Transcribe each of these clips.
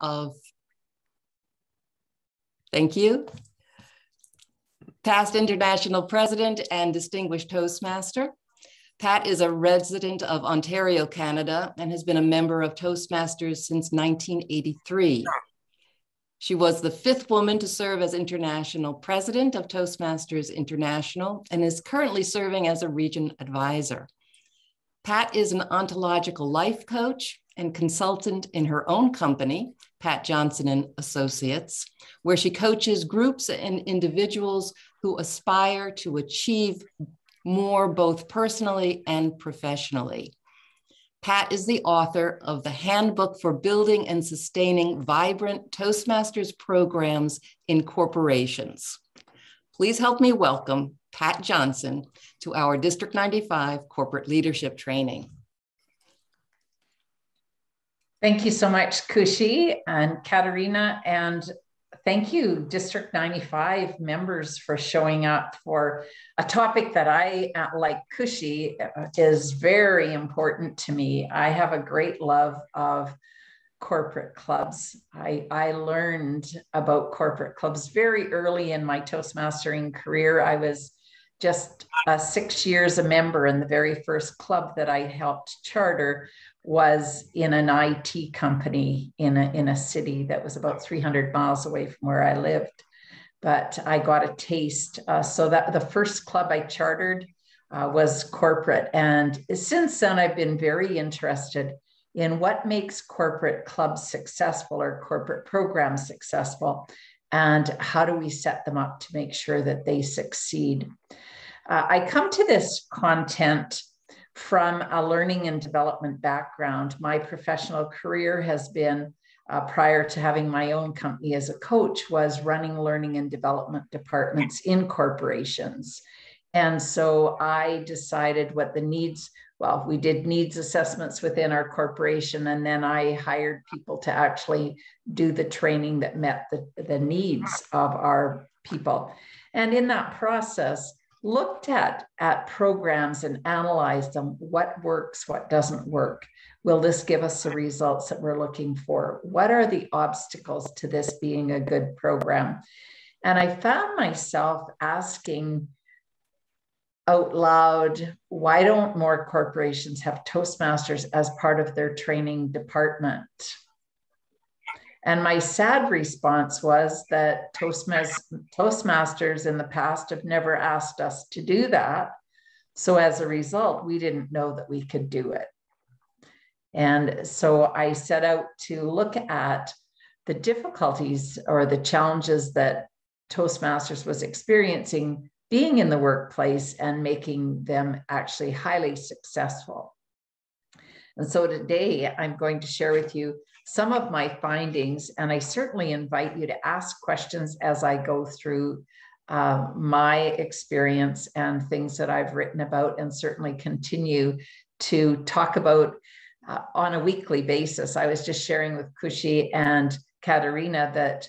of, thank you, past international president and distinguished Toastmaster. Pat is a resident of Ontario, Canada, and has been a member of Toastmasters since 1983. She was the fifth woman to serve as international president of Toastmasters International and is currently serving as a region advisor. Pat is an ontological life coach and consultant in her own company, Pat Johnson and Associates, where she coaches groups and individuals who aspire to achieve more both personally and professionally. Pat is the author of the Handbook for Building and Sustaining Vibrant Toastmasters Programs in Corporations. Please help me welcome Pat Johnson to our District 95 Corporate Leadership Training. Thank you so much, Kushi and Katarina. and thank you, District 95 members, for showing up for a topic that I, uh, like Kushi, uh, is very important to me. I have a great love of corporate clubs. I, I learned about corporate clubs very early in my Toastmastering career. I was just uh, six years a member, in the very first club that I helped charter was in an IT company in a, in a city that was about 300 miles away from where I lived. But I got a taste. Uh, so that the first club I chartered uh, was corporate. And since then, I've been very interested in what makes corporate clubs successful or corporate programs successful and how do we set them up to make sure that they succeed. Uh, I come to this content from a learning and development background. My professional career has been uh, prior to having my own company as a coach was running learning and development departments in corporations. And so I decided what the needs, well, we did needs assessments within our corporation, and then I hired people to actually do the training that met the, the needs of our people. And in that process, looked at, at programs and analyzed them what works, what doesn't work. Will this give us the results that we're looking for? What are the obstacles to this being a good program? And I found myself asking out loud why don't more corporations have Toastmasters as part of their training department? And my sad response was that Toastmasters in the past have never asked us to do that. So as a result, we didn't know that we could do it. And so I set out to look at the difficulties or the challenges that Toastmasters was experiencing being in the workplace and making them actually highly successful. And so today I'm going to share with you some of my findings, and I certainly invite you to ask questions as I go through uh, my experience and things that I've written about, and certainly continue to talk about uh, on a weekly basis. I was just sharing with Kushi and Katerina that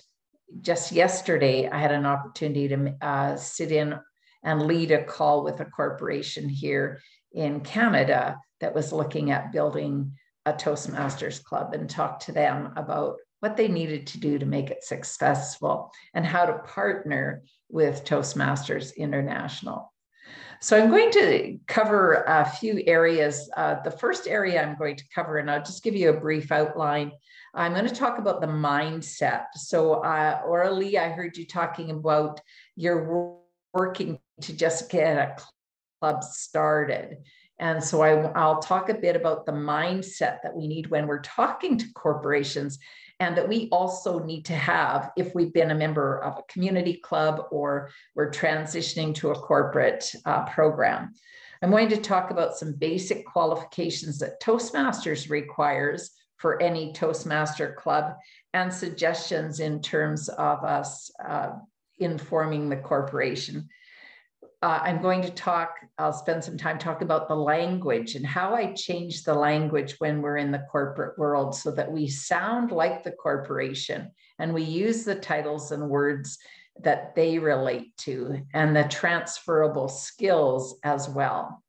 just yesterday I had an opportunity to uh, sit in and lead a call with a corporation here in Canada that was looking at building a Toastmasters club and talk to them about what they needed to do to make it successful and how to partner with Toastmasters International. So I'm going to cover a few areas. Uh, the first area I'm going to cover, and I'll just give you a brief outline. I'm going to talk about the mindset. So, uh, Aurelie, I heard you talking about you're working to just get a club started. And so I, will talk a bit about the mindset that we need when we're talking to corporations and that we also need to have if we've been a member of a community club or we're transitioning to a corporate uh, program. I'm going to talk about some basic qualifications that Toastmasters requires for any Toastmaster club and suggestions in terms of us uh, informing the corporation uh, I'm going to talk, I'll spend some time talking about the language and how I change the language when we're in the corporate world so that we sound like the corporation and we use the titles and words that they relate to and the transferable skills as well.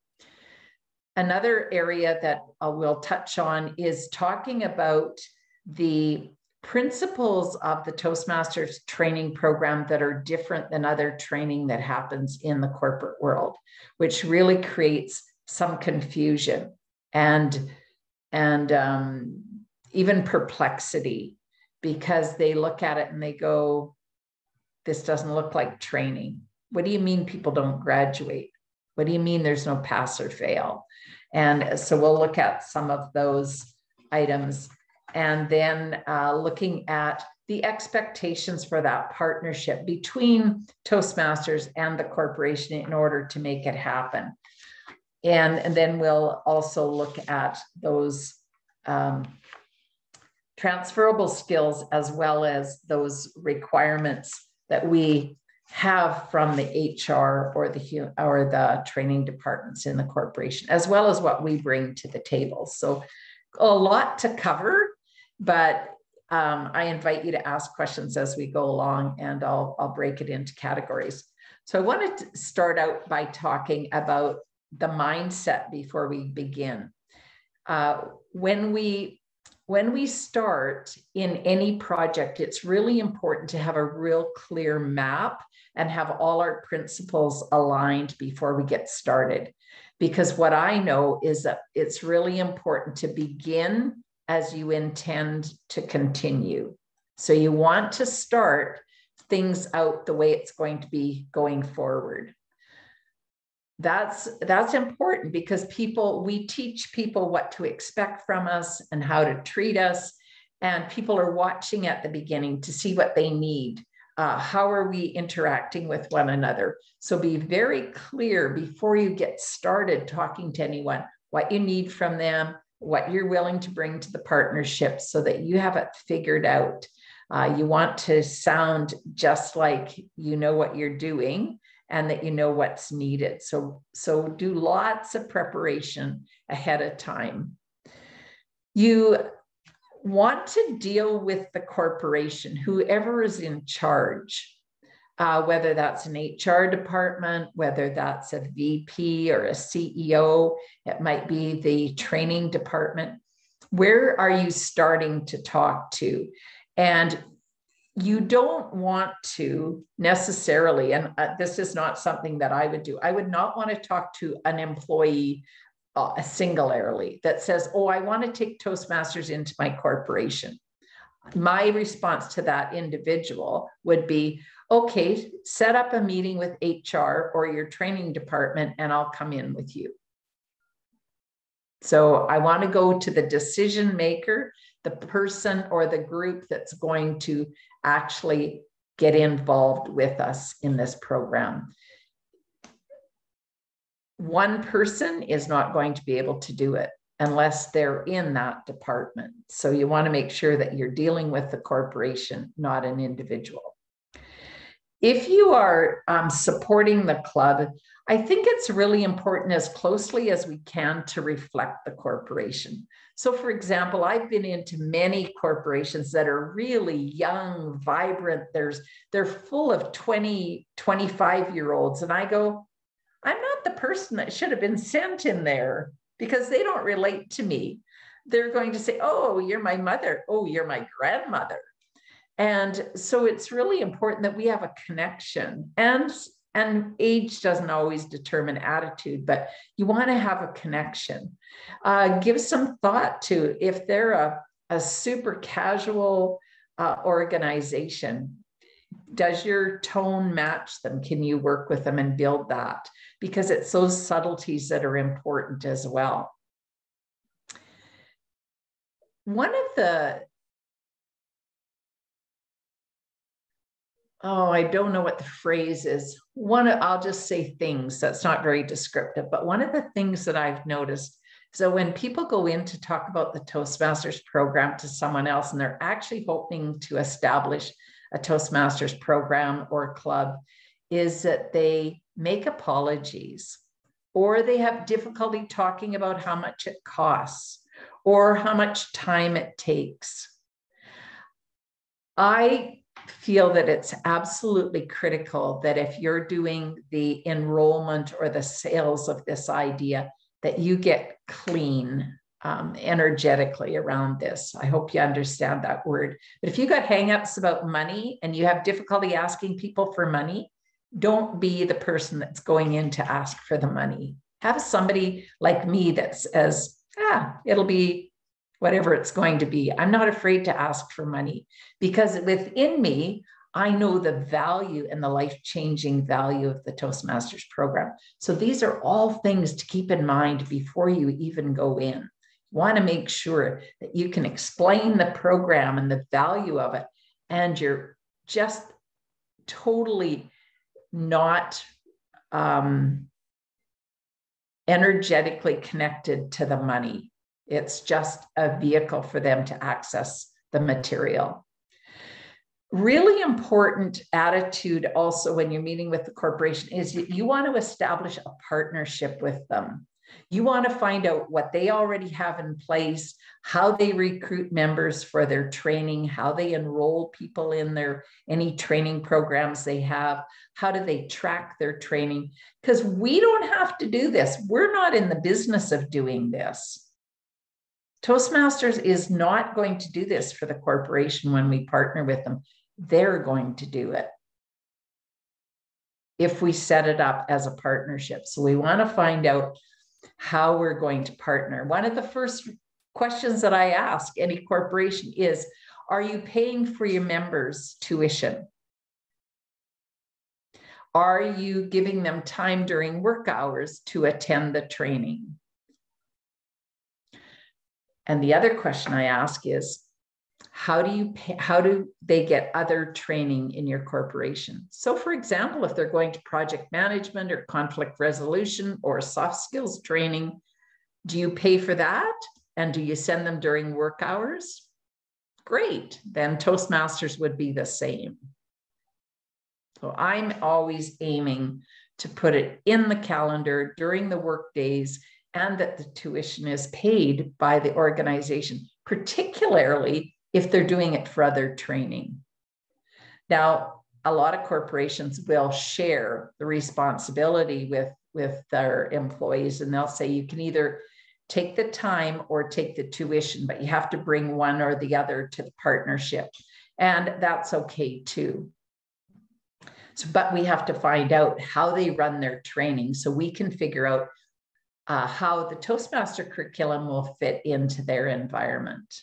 Another area that I will touch on is talking about the principles of the Toastmasters training program that are different than other training that happens in the corporate world, which really creates some confusion and and um, even perplexity because they look at it and they go, "This doesn't look like training." What do you mean people don't graduate? What do you mean there's no pass or fail? And so we'll look at some of those items and then uh, looking at the expectations for that partnership between Toastmasters and the corporation in order to make it happen. And, and then we'll also look at those um, transferable skills as well as those requirements that we have from the HR or the or the training departments in the corporation, as well as what we bring to the table. So a lot to cover but um, I invite you to ask questions as we go along and I'll, I'll break it into categories. So I wanted to start out by talking about the mindset before we begin. Uh, when we when we start in any project, it's really important to have a real clear map and have all our principles aligned before we get started. Because what I know is that it's really important to begin as you intend to continue. So you want to start things out the way it's going to be going forward. That's that's important because people we teach people what to expect from us and how to treat us and people are watching at the beginning to see what they need. Uh, how are we interacting with one another? So be very clear before you get started talking to anyone what you need from them, what you're willing to bring to the partnership so that you have it figured out. Uh, you want to sound just like you know what you're doing and that you know what's needed. So, so do lots of preparation ahead of time. You want to deal with the corporation, whoever is in charge uh, whether that's an HR department, whether that's a VP or a CEO, it might be the training department. Where are you starting to talk to? And you don't want to necessarily, and uh, this is not something that I would do, I would not want to talk to an employee uh, singularly that says, Oh, I want to take Toastmasters into my corporation. My response to that individual would be, okay, set up a meeting with HR or your training department and I'll come in with you. So I want to go to the decision maker, the person or the group that's going to actually get involved with us in this program. One person is not going to be able to do it unless they're in that department. So you want to make sure that you're dealing with the corporation, not an individual if you are um, supporting the club, I think it's really important as closely as we can to reflect the corporation. So, for example, I've been into many corporations that are really young, vibrant. There's they're full of 20, 25 year olds. And I go, I'm not the person that should have been sent in there because they don't relate to me. They're going to say, Oh, you're my mother. Oh, you're my grandmother. And so it's really important that we have a connection. And and age doesn't always determine attitude, but you want to have a connection. Uh, give some thought to if they're a, a super casual uh, organization, does your tone match them? Can you work with them and build that? Because it's those subtleties that are important as well. One of the oh, I don't know what the phrase is. One, I'll just say things. That's not very descriptive. But one of the things that I've noticed so when people go in to talk about the Toastmasters program to someone else, and they're actually hoping to establish a Toastmasters program or club, is that they make apologies or they have difficulty talking about how much it costs or how much time it takes. I feel that it's absolutely critical that if you're doing the enrollment or the sales of this idea, that you get clean um, energetically around this. I hope you understand that word. But if you got hangups about money and you have difficulty asking people for money, don't be the person that's going in to ask for the money. Have somebody like me that says, ah, it'll be whatever it's going to be. I'm not afraid to ask for money because within me, I know the value and the life changing value of the Toastmasters program. So these are all things to keep in mind before you even go in want to make sure that you can explain the program and the value of it and you're just totally not um, energetically connected to the money it's just a vehicle for them to access the material really important attitude also when you're meeting with the corporation is you want to establish a partnership with them you want to find out what they already have in place, how they recruit members for their training, how they enroll people in their any training programs they have, how do they track their training? Because we don't have to do this. We're not in the business of doing this. Toastmasters is not going to do this for the corporation when we partner with them. They're going to do it if we set it up as a partnership. So we want to find out how we're going to partner. One of the first questions that I ask any corporation is Are you paying for your members' tuition? Are you giving them time during work hours to attend the training? And the other question I ask is how do you pay, how do they get other training in your corporation? So for example if they're going to project management or conflict resolution or soft skills training do you pay for that? And do you send them during work hours? Great. Then toastmasters would be the same. So i'm always aiming to put it in the calendar during the work days and that the tuition is paid by the organization particularly if they're doing it for other training. Now, a lot of corporations will share the responsibility with, with their employees, and they'll say you can either take the time or take the tuition, but you have to bring one or the other to the partnership. And that's okay too. So, but we have to find out how they run their training so we can figure out uh, how the Toastmaster curriculum will fit into their environment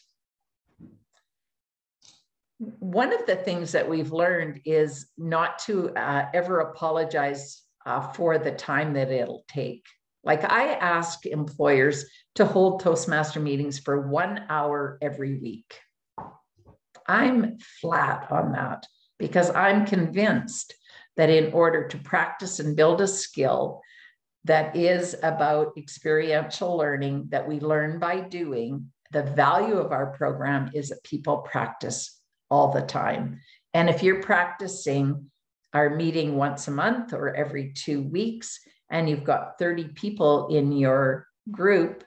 one of the things that we've learned is not to uh, ever apologize uh, for the time that it'll take. Like I ask employers to hold Toastmaster meetings for one hour every week. I'm flat on that because I'm convinced that in order to practice and build a skill that is about experiential learning that we learn by doing, the value of our program is that people practice all the time. And if you're practicing our meeting once a month or every two weeks, and you've got 30 people in your group,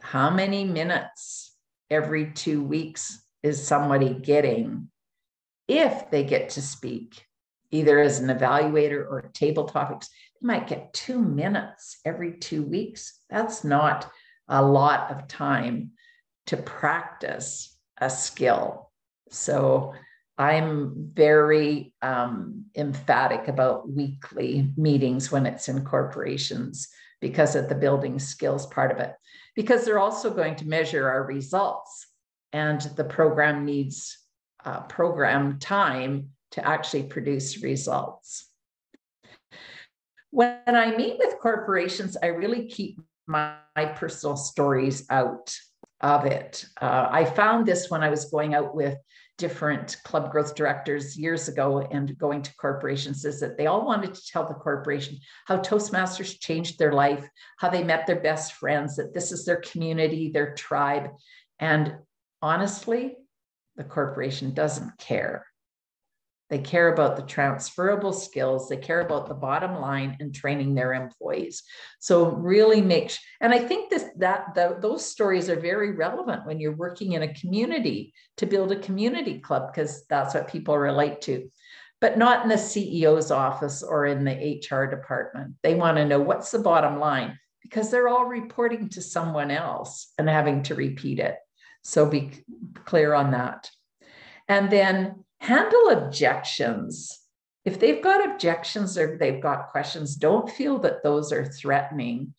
how many minutes every two weeks is somebody getting if they get to speak, either as an evaluator or table topics? They might get two minutes every two weeks. That's not a lot of time to practice a skill. So I'm very um, emphatic about weekly meetings when it's in corporations because of the building skills part of it, because they're also going to measure our results. And the program needs uh, program time to actually produce results. When I meet with corporations, I really keep my, my personal stories out of it. Uh, I found this when I was going out with different club growth directors years ago and going to corporations is that they all wanted to tell the corporation how Toastmasters changed their life, how they met their best friends, that this is their community, their tribe. And honestly, the corporation doesn't care. They care about the transferable skills. They care about the bottom line and training their employees. So really make, and I think this that the, those stories are very relevant when you're working in a community to build a community club because that's what people relate to, but not in the CEO's office or in the HR department. They want to know what's the bottom line. because they're all reporting to someone else and having to repeat it. So be clear on that. And then handle objections. If they've got objections or they've got questions, don't feel that those are threatening.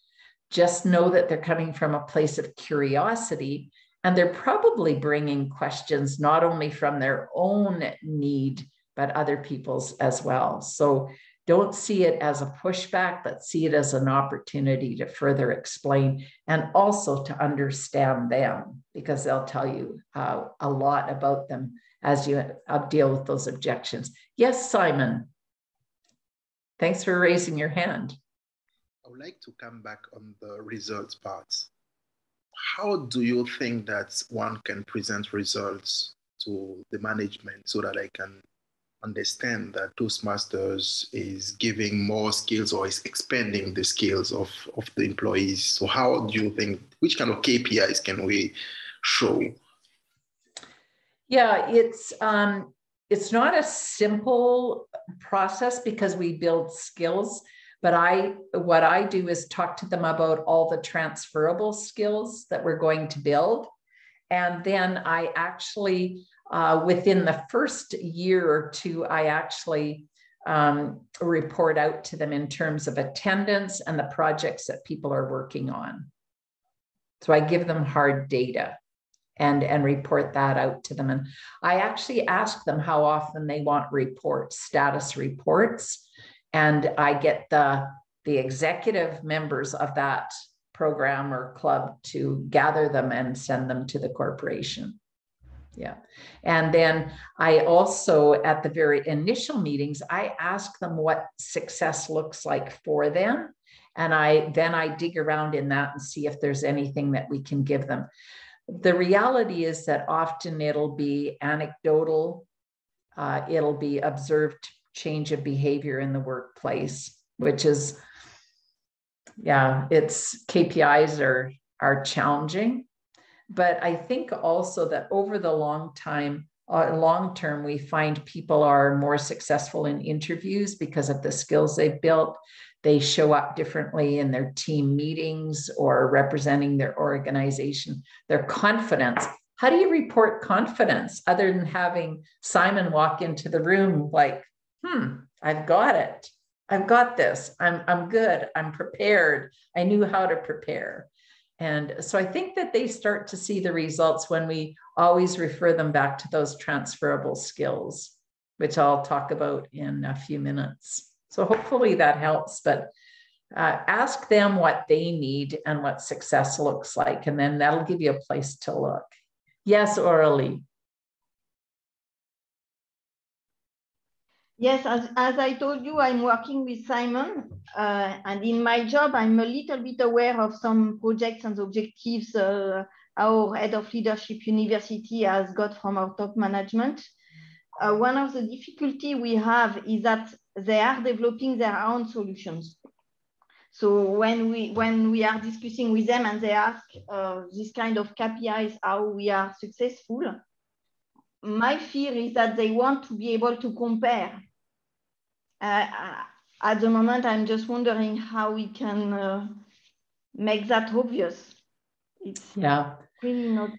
Just know that they're coming from a place of curiosity and they're probably bringing questions not only from their own need, but other people's as well. So don't see it as a pushback, but see it as an opportunity to further explain and also to understand them because they'll tell you uh, a lot about them as you uh, deal with those objections. Yes, Simon. Thanks for raising your hand. I would like to come back on the results part. How do you think that one can present results to the management so that I can understand that Toastmasters is giving more skills or is expanding the skills of, of the employees. So how do you think, which kind of KPIs can we show? Yeah, it's um, it's not a simple process because we build skills, but I what I do is talk to them about all the transferable skills that we're going to build. And then I actually uh, within the first year or two, I actually um, report out to them in terms of attendance and the projects that people are working on. So I give them hard data and, and report that out to them. And I actually ask them how often they want reports, status reports. And I get the, the executive members of that program or club to gather them and send them to the corporation yeah and then i also at the very initial meetings i ask them what success looks like for them and i then i dig around in that and see if there's anything that we can give them the reality is that often it'll be anecdotal uh, it'll be observed change of behavior in the workplace which is yeah it's kpis are are challenging but I think also that over the long time, uh, long term, we find people are more successful in interviews because of the skills they've built. They show up differently in their team meetings or representing their organization. Their confidence. How do you report confidence other than having Simon walk into the room like, hmm, I've got it. I've got this. I'm, I'm good. I'm prepared. I knew how to prepare. And so I think that they start to see the results when we always refer them back to those transferable skills, which I'll talk about in a few minutes. So hopefully that helps, but uh, ask them what they need and what success looks like, and then that'll give you a place to look. Yes, Aurelie. Yes, as, as I told you, I'm working with Simon. Uh, and in my job, I'm a little bit aware of some projects and objectives uh, our head of leadership university has got from our top management. Uh, one of the difficulty we have is that they are developing their own solutions. So when we when we are discussing with them and they ask uh, this kind of KPIs how we are successful, my fear is that they want to be able to compare uh, at the moment, I'm just wondering how we can uh, make that obvious. It's yeah. really not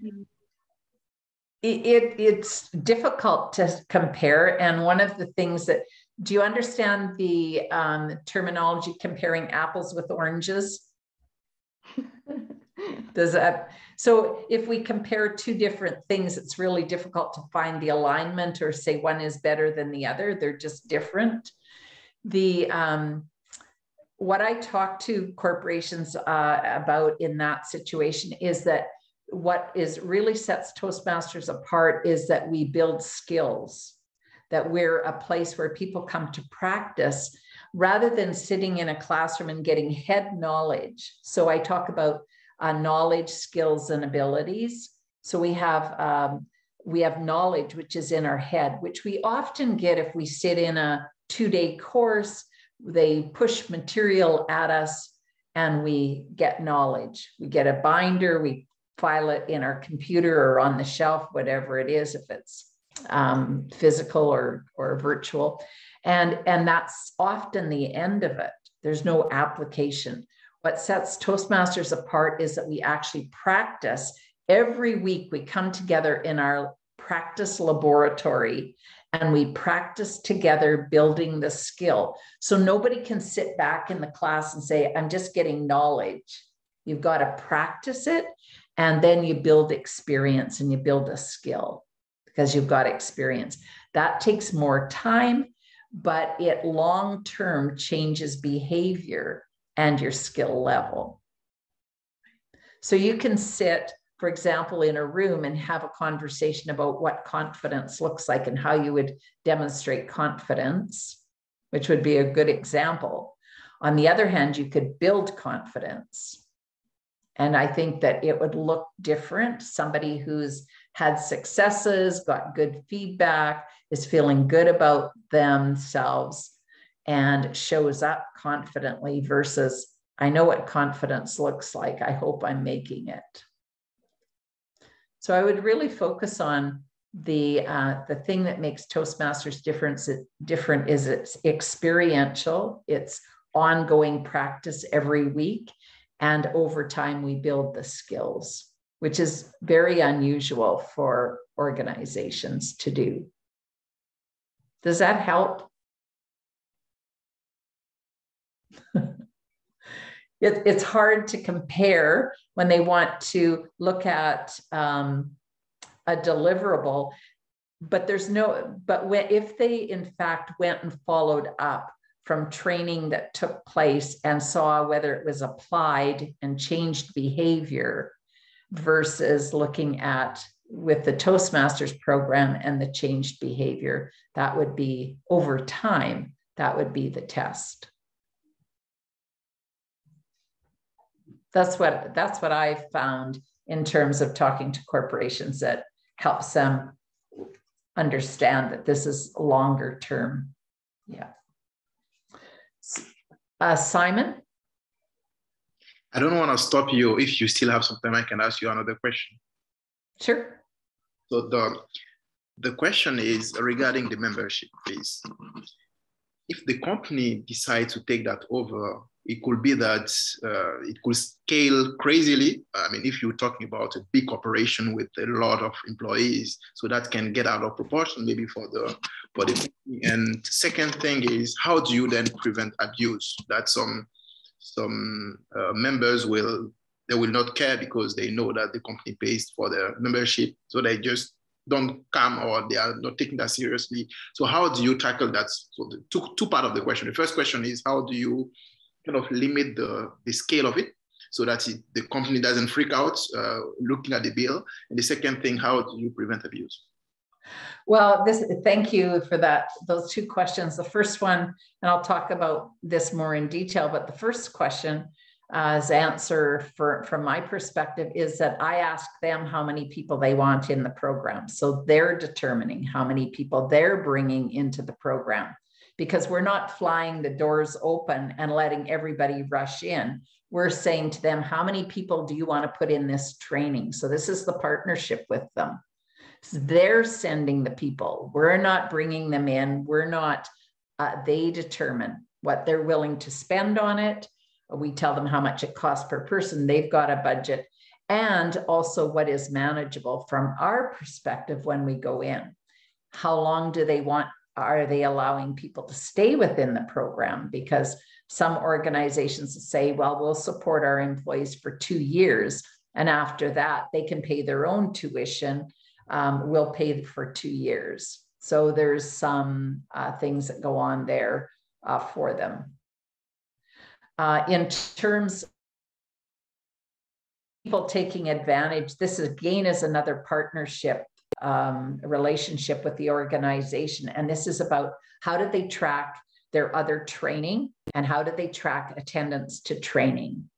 It, it, it's difficult to compare. And one of the things that, do you understand the um, terminology comparing apples with oranges? Does that, so if we compare two different things, it's really difficult to find the alignment or say one is better than the other. They're just different the um, what I talk to corporations uh, about in that situation is that what is really sets Toastmasters apart is that we build skills, that we're a place where people come to practice rather than sitting in a classroom and getting head knowledge. So I talk about uh, knowledge, skills, and abilities. So we have um, we have knowledge which is in our head, which we often get if we sit in a two day course. They push material at us and we get knowledge. We get a binder, we file it in our computer or on the shelf, whatever it is, if it's um, physical or, or virtual. And, and that's often the end of it. There's no application. what sets Toastmasters apart is that we actually practice every week. We come together in our practice laboratory and we practice together building the skill. So nobody can sit back in the class and say, I'm just getting knowledge. You've got to practice it and then you build experience and you build a skill because you've got experience. That takes more time, but it long term changes behavior and your skill level. So you can sit for example, in a room and have a conversation about what confidence looks like and how you would demonstrate confidence, which would be a good example. On the other hand, you could build confidence. And I think that it would look different. Somebody who's had successes, got good feedback, is feeling good about themselves, and shows up confidently versus, I know what confidence looks like. I hope I'm making it. So I would really focus on the uh, the thing that makes Toastmasters different. different is it's experiential, it's ongoing practice every week, and over time we build the skills, which is very unusual for organizations to do. Does that help? it, it's hard to compare when they want to look at um, a deliverable but there's no but when, if they in fact went and followed up from training that took place and saw whether it was applied and changed behavior versus looking at with the toastmasters program and the changed behavior that would be over time that would be the test that's what that's what I found in terms of talking to corporations that helps them understand that this is longer term. Yeah. Uh, Simon? I don't want to stop you. If you still have some time, I can ask you another question. Sure. So the, the question is regarding the membership fees. If the company decides to take that over, it could be that uh, it could scale crazily. I mean, if you're talking about a big operation with a lot of employees, so that can get out of proportion maybe for the for the. And second thing is, how do you then prevent abuse? That some some uh, members will they will not care because they know that the company pays for their membership, so they just don't come or they are not taking that seriously. So how do you tackle that? So the two, two part of the question. The first question is how do you kind of limit the, the scale of it so that it, the company doesn't freak out uh, looking at the bill? And the second thing, how do you prevent abuse? Well, this thank you for that. Those two questions. The first one, and I'll talk about this more in detail, but the first question uh, as answer for from my perspective is that I ask them how many people they want in the program. So they're determining how many people they're bringing into the program because we're not flying the doors open and letting everybody rush in. We're saying to them, how many people do you want to put in this training? So this is the partnership with them. So they're sending the people. We're not bringing them in. We're not, uh, they determine what they're willing to spend on it. We tell them how much it costs per person. They've got a budget and also what is manageable from our perspective when we go in. How long do they want are they allowing people to stay within the program? Because some organizations say, well, we'll support our employees for two years. And after that, they can pay their own tuition. Um, we'll pay for two years. So there's some uh, things that go on there uh, for them. Uh, in terms people taking advantage, this is, again is another partnership um, relationship with the organization. And this is about how do they track their other training and how do they track attendance to training?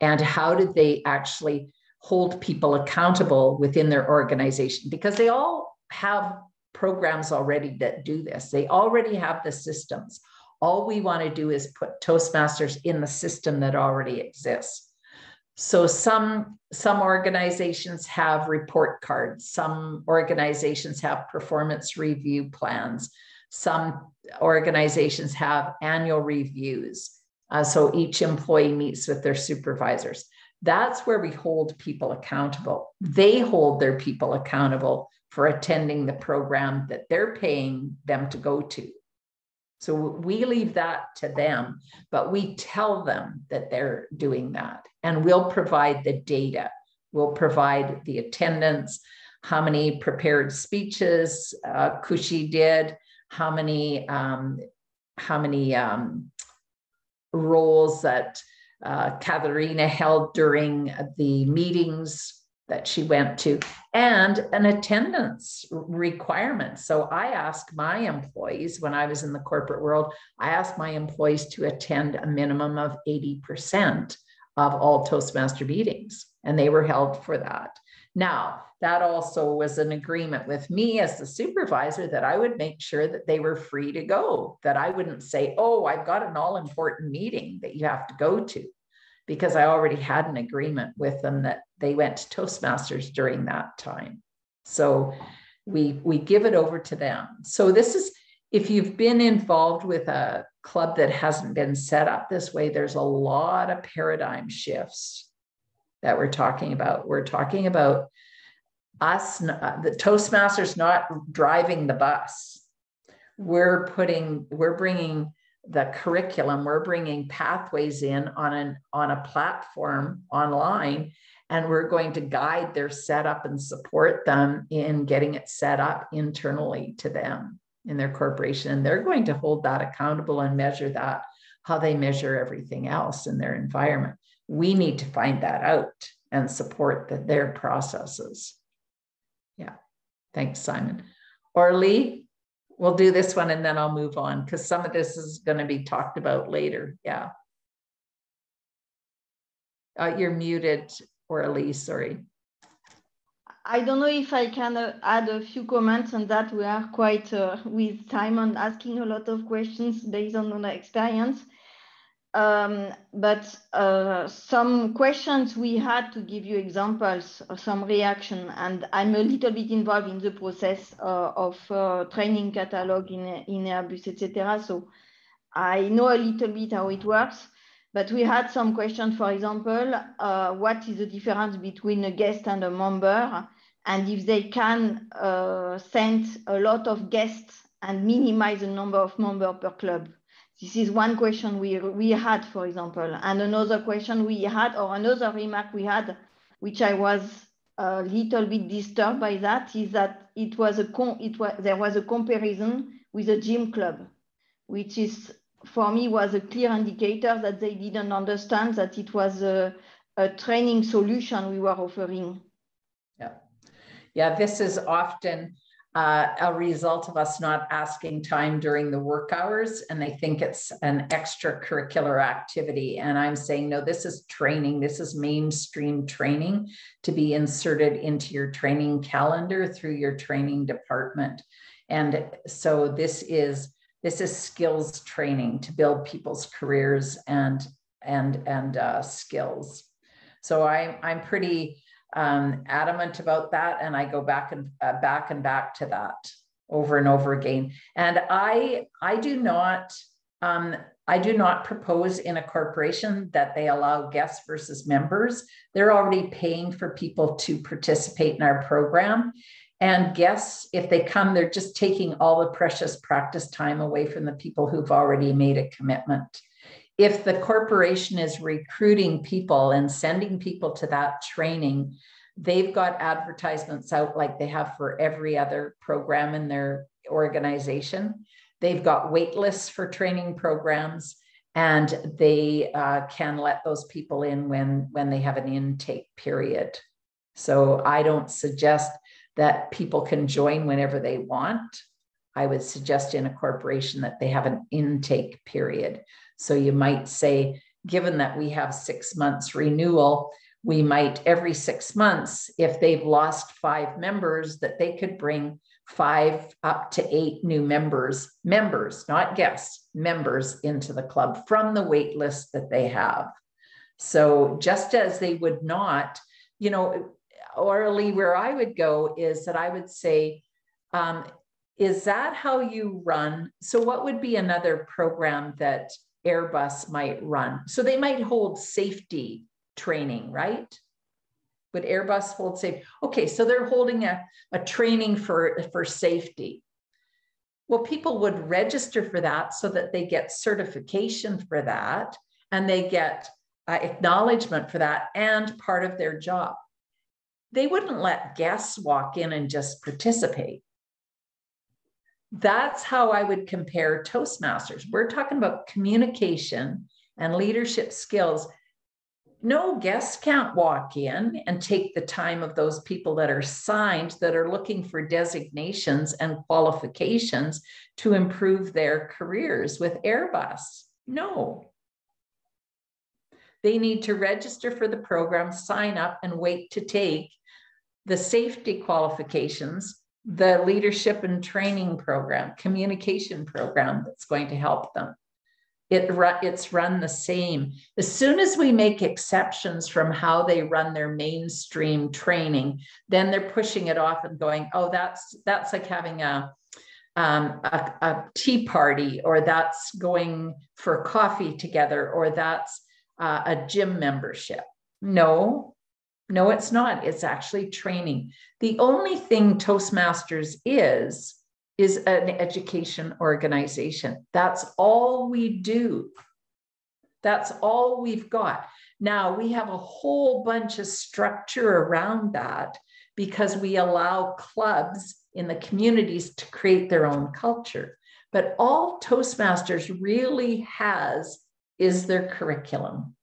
And how did they actually hold people accountable within their organization? Because they all have programs already that do this, they already have the systems. All we want to do is put Toastmasters in the system that already exists. So some some organizations have report cards, some organizations have performance review plans, some organizations have annual reviews. Uh, so each employee meets with their supervisors. That's where we hold people accountable. They hold their people accountable for attending the program that they're paying them to go to. So we leave that to them, but we tell them that they're doing that and we'll provide the data. We'll provide the attendance, how many prepared speeches uh, Kushi did, how many um, how many um, roles that uh, Katharina held during the meetings that she went to and an attendance requirement. So I asked my employees when I was in the corporate world, I asked my employees to attend a minimum of 80% of all Toastmaster meetings, and they were held for that. Now, that also was an agreement with me as the supervisor that I would make sure that they were free to go, that I wouldn't say, oh, I've got an all important meeting that you have to go to, because I already had an agreement with them that they went to Toastmasters during that time. So we, we give it over to them. So this is, if you've been involved with a club that hasn't been set up this way, there's a lot of paradigm shifts that we're talking about. We're talking about us, uh, the Toastmasters not driving the bus. We're putting, we're bringing the curriculum, we're bringing pathways in on an on a platform online, and we're going to guide their setup and support them in getting it set up internally to them in their corporation. And they're going to hold that accountable and measure that how they measure everything else in their environment we need to find that out and support the, their processes. Yeah. Thanks, Simon. Orly, we'll do this one and then I'll move on because some of this is going to be talked about later. Yeah. Uh, you're muted, Orly, sorry. I don't know if I can uh, add a few comments on that. We are quite, uh, with Simon asking a lot of questions based on our experience. Um, but uh, some questions we had to give you examples, of some reaction, and I'm a little bit involved in the process uh, of uh, training catalog in, in Airbus, etc. So I know a little bit how it works, but we had some questions, for example, uh, what is the difference between a guest and a member? And if they can uh, send a lot of guests and minimize the number of members per club. This is one question we, we had, for example. And another question we had, or another remark we had, which I was a little bit disturbed by that, is that it was a it was there was a comparison with a gym club, which is for me was a clear indicator that they didn't understand that it was a, a training solution we were offering. Yeah, yeah. This is often uh, a result of us not asking time during the work hours and they think it's an extracurricular activity. And i'm saying no this is training. This is mainstream training to be inserted into your training calendar through your training department. And so this is this is skills training to build people's careers and and and uh, skills. So i'm i'm pretty um, adamant about that, and I go back and uh, back and back to that over and over again. And I I do not um, I do not propose in a corporation that they allow guests versus members. They're already paying for people to participate in our program. And guests, if they come, they're just taking all the precious practice time away from the people who've already made a commitment if the corporation is recruiting people and sending people to that training, they've got advertisements out like they have for every other program in their organization. They've got wait lists for training programs and they uh, can let those people in when, when they have an intake period. So I don't suggest that people can join whenever they want. I would suggest in a corporation that they have an intake period. So you might say, given that we have six months renewal, we might every six months, if they've lost five members, that they could bring five up to eight new members, members, not guests, members into the club from the wait list that they have. So just as they would not, you know, Aurelie where I would go is that I would say, um, is that how you run? So what would be another program that Airbus might run. So they might hold safety training, right? Would Airbus hold safe? Okay, so they're holding a, a training for, for safety. Well, people would register for that so that they get certification for that and they get uh, acknowledgement for that and part of their job. They wouldn't let guests walk in and just participate. That's how I would compare Toastmasters. We're talking about communication and leadership skills. No guests can't walk in and take the time of those people that are signed that are looking for designations and qualifications to improve their careers with Airbus. No. They need to register for the program, sign up, and wait to take the safety qualifications the leadership and training program, communication program that's going to help them. It, it's run the same. As soon as we make exceptions from how they run their mainstream training, then they're pushing it off and going, oh, that's that's like having a um, a, a, tea party, or that's going for coffee together, or that's uh, a gym membership. No, no, it's not. It's actually training. The only thing Toastmasters is, is an education organization. That's all we do. That's all we've got. Now we have a whole bunch of structure around that because we allow clubs in the communities to create their own culture. But all Toastmasters really has is their curriculum.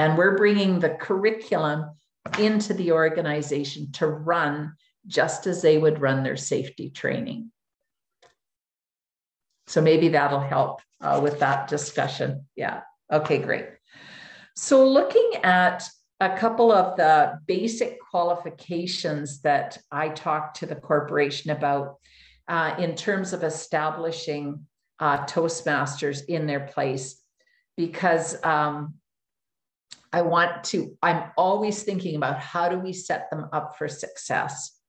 And we're bringing the curriculum into the organization to run just as they would run their safety training. So maybe that'll help uh, with that discussion. Yeah. Okay, great. So looking at a couple of the basic qualifications that I talked to the corporation about uh, in terms of establishing uh, Toastmasters in their place, because um, I want to, I'm always thinking about how do we set them up for success.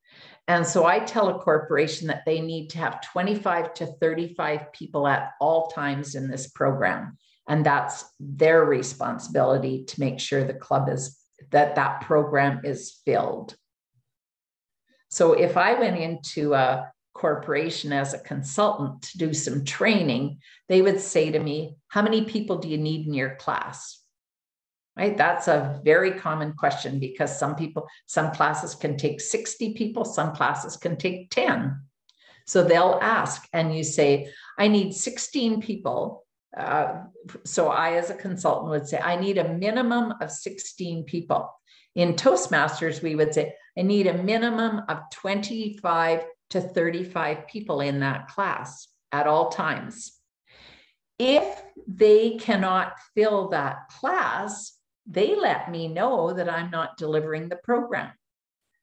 And so I tell a corporation that they need to have 25 to 35 people at all times in this program. And that's their responsibility to make sure the club is that that program is filled. So if I went into a corporation as a consultant to do some training, they would say to me, How many people do you need in your class? Right? That's a very common question because some people, some classes can take 60 people, some classes can take 10. So they'll ask, and you say, I need 16 people. Uh, so I, as a consultant, would say, I need a minimum of 16 people. In Toastmasters, we would say, I need a minimum of 25 to 35 people in that class at all times. If they cannot fill that class, they let me know that I'm not delivering the program.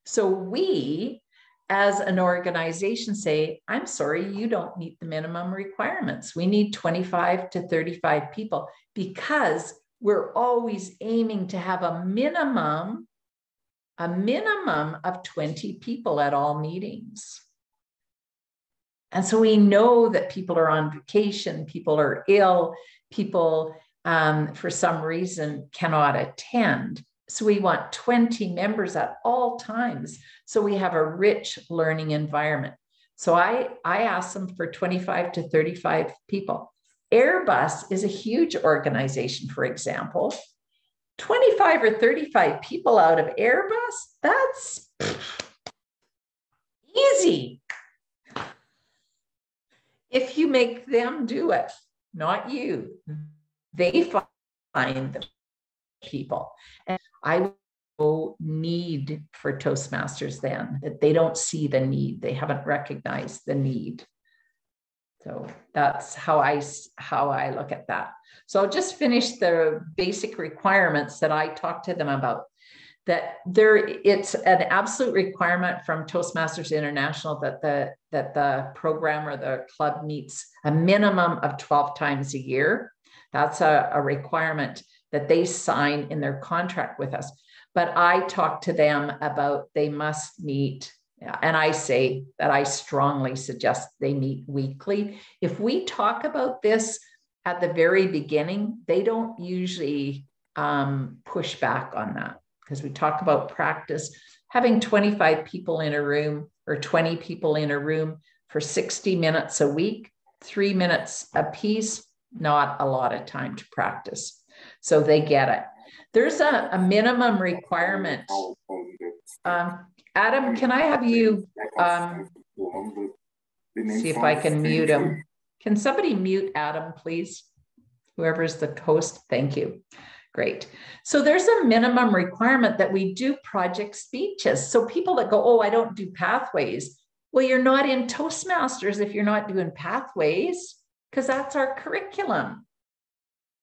So we, as an organization, say, I'm sorry, you don't meet the minimum requirements. We need 25 to 35 people because we're always aiming to have a minimum a minimum of 20 people at all meetings. And so we know that people are on vacation, people are ill, people um, for some reason cannot attend. So we want 20 members at all times. So we have a rich learning environment. So I, I asked them for 25 to 35 people. Airbus is a huge organization, for example. 25 or 35 people out of Airbus, that's easy. If you make them do it, not you they find the people. And I need for Toastmasters then, that they don't see the need. They haven't recognized the need. So that's how I how I look at that. So I'll just finish the basic requirements that I talked to them about. That there, it's an absolute requirement from Toastmasters International that the that the program or the club meets a minimum of 12 times a year. That's a, a requirement that they sign in their contract with us. But I talk to them about they must meet, and I say that I strongly suggest they meet weekly. If we talk about this at the very beginning, they don't usually um, push back on that because we talk about practice. Having 25 people in a room or 20 people in a room for 60 minutes a week, three minutes a piece, not a lot of time to practice. So they get it. There's a, a minimum requirement. Um, Adam, can I have you um, see if I can mute him? Can somebody mute Adam, please? Whoever's the host, thank you. Great. So there's a minimum requirement that we do project speeches. So people that go, oh, I don't do pathways. Well, you're not in Toastmasters if you're not doing pathways, because that's our curriculum.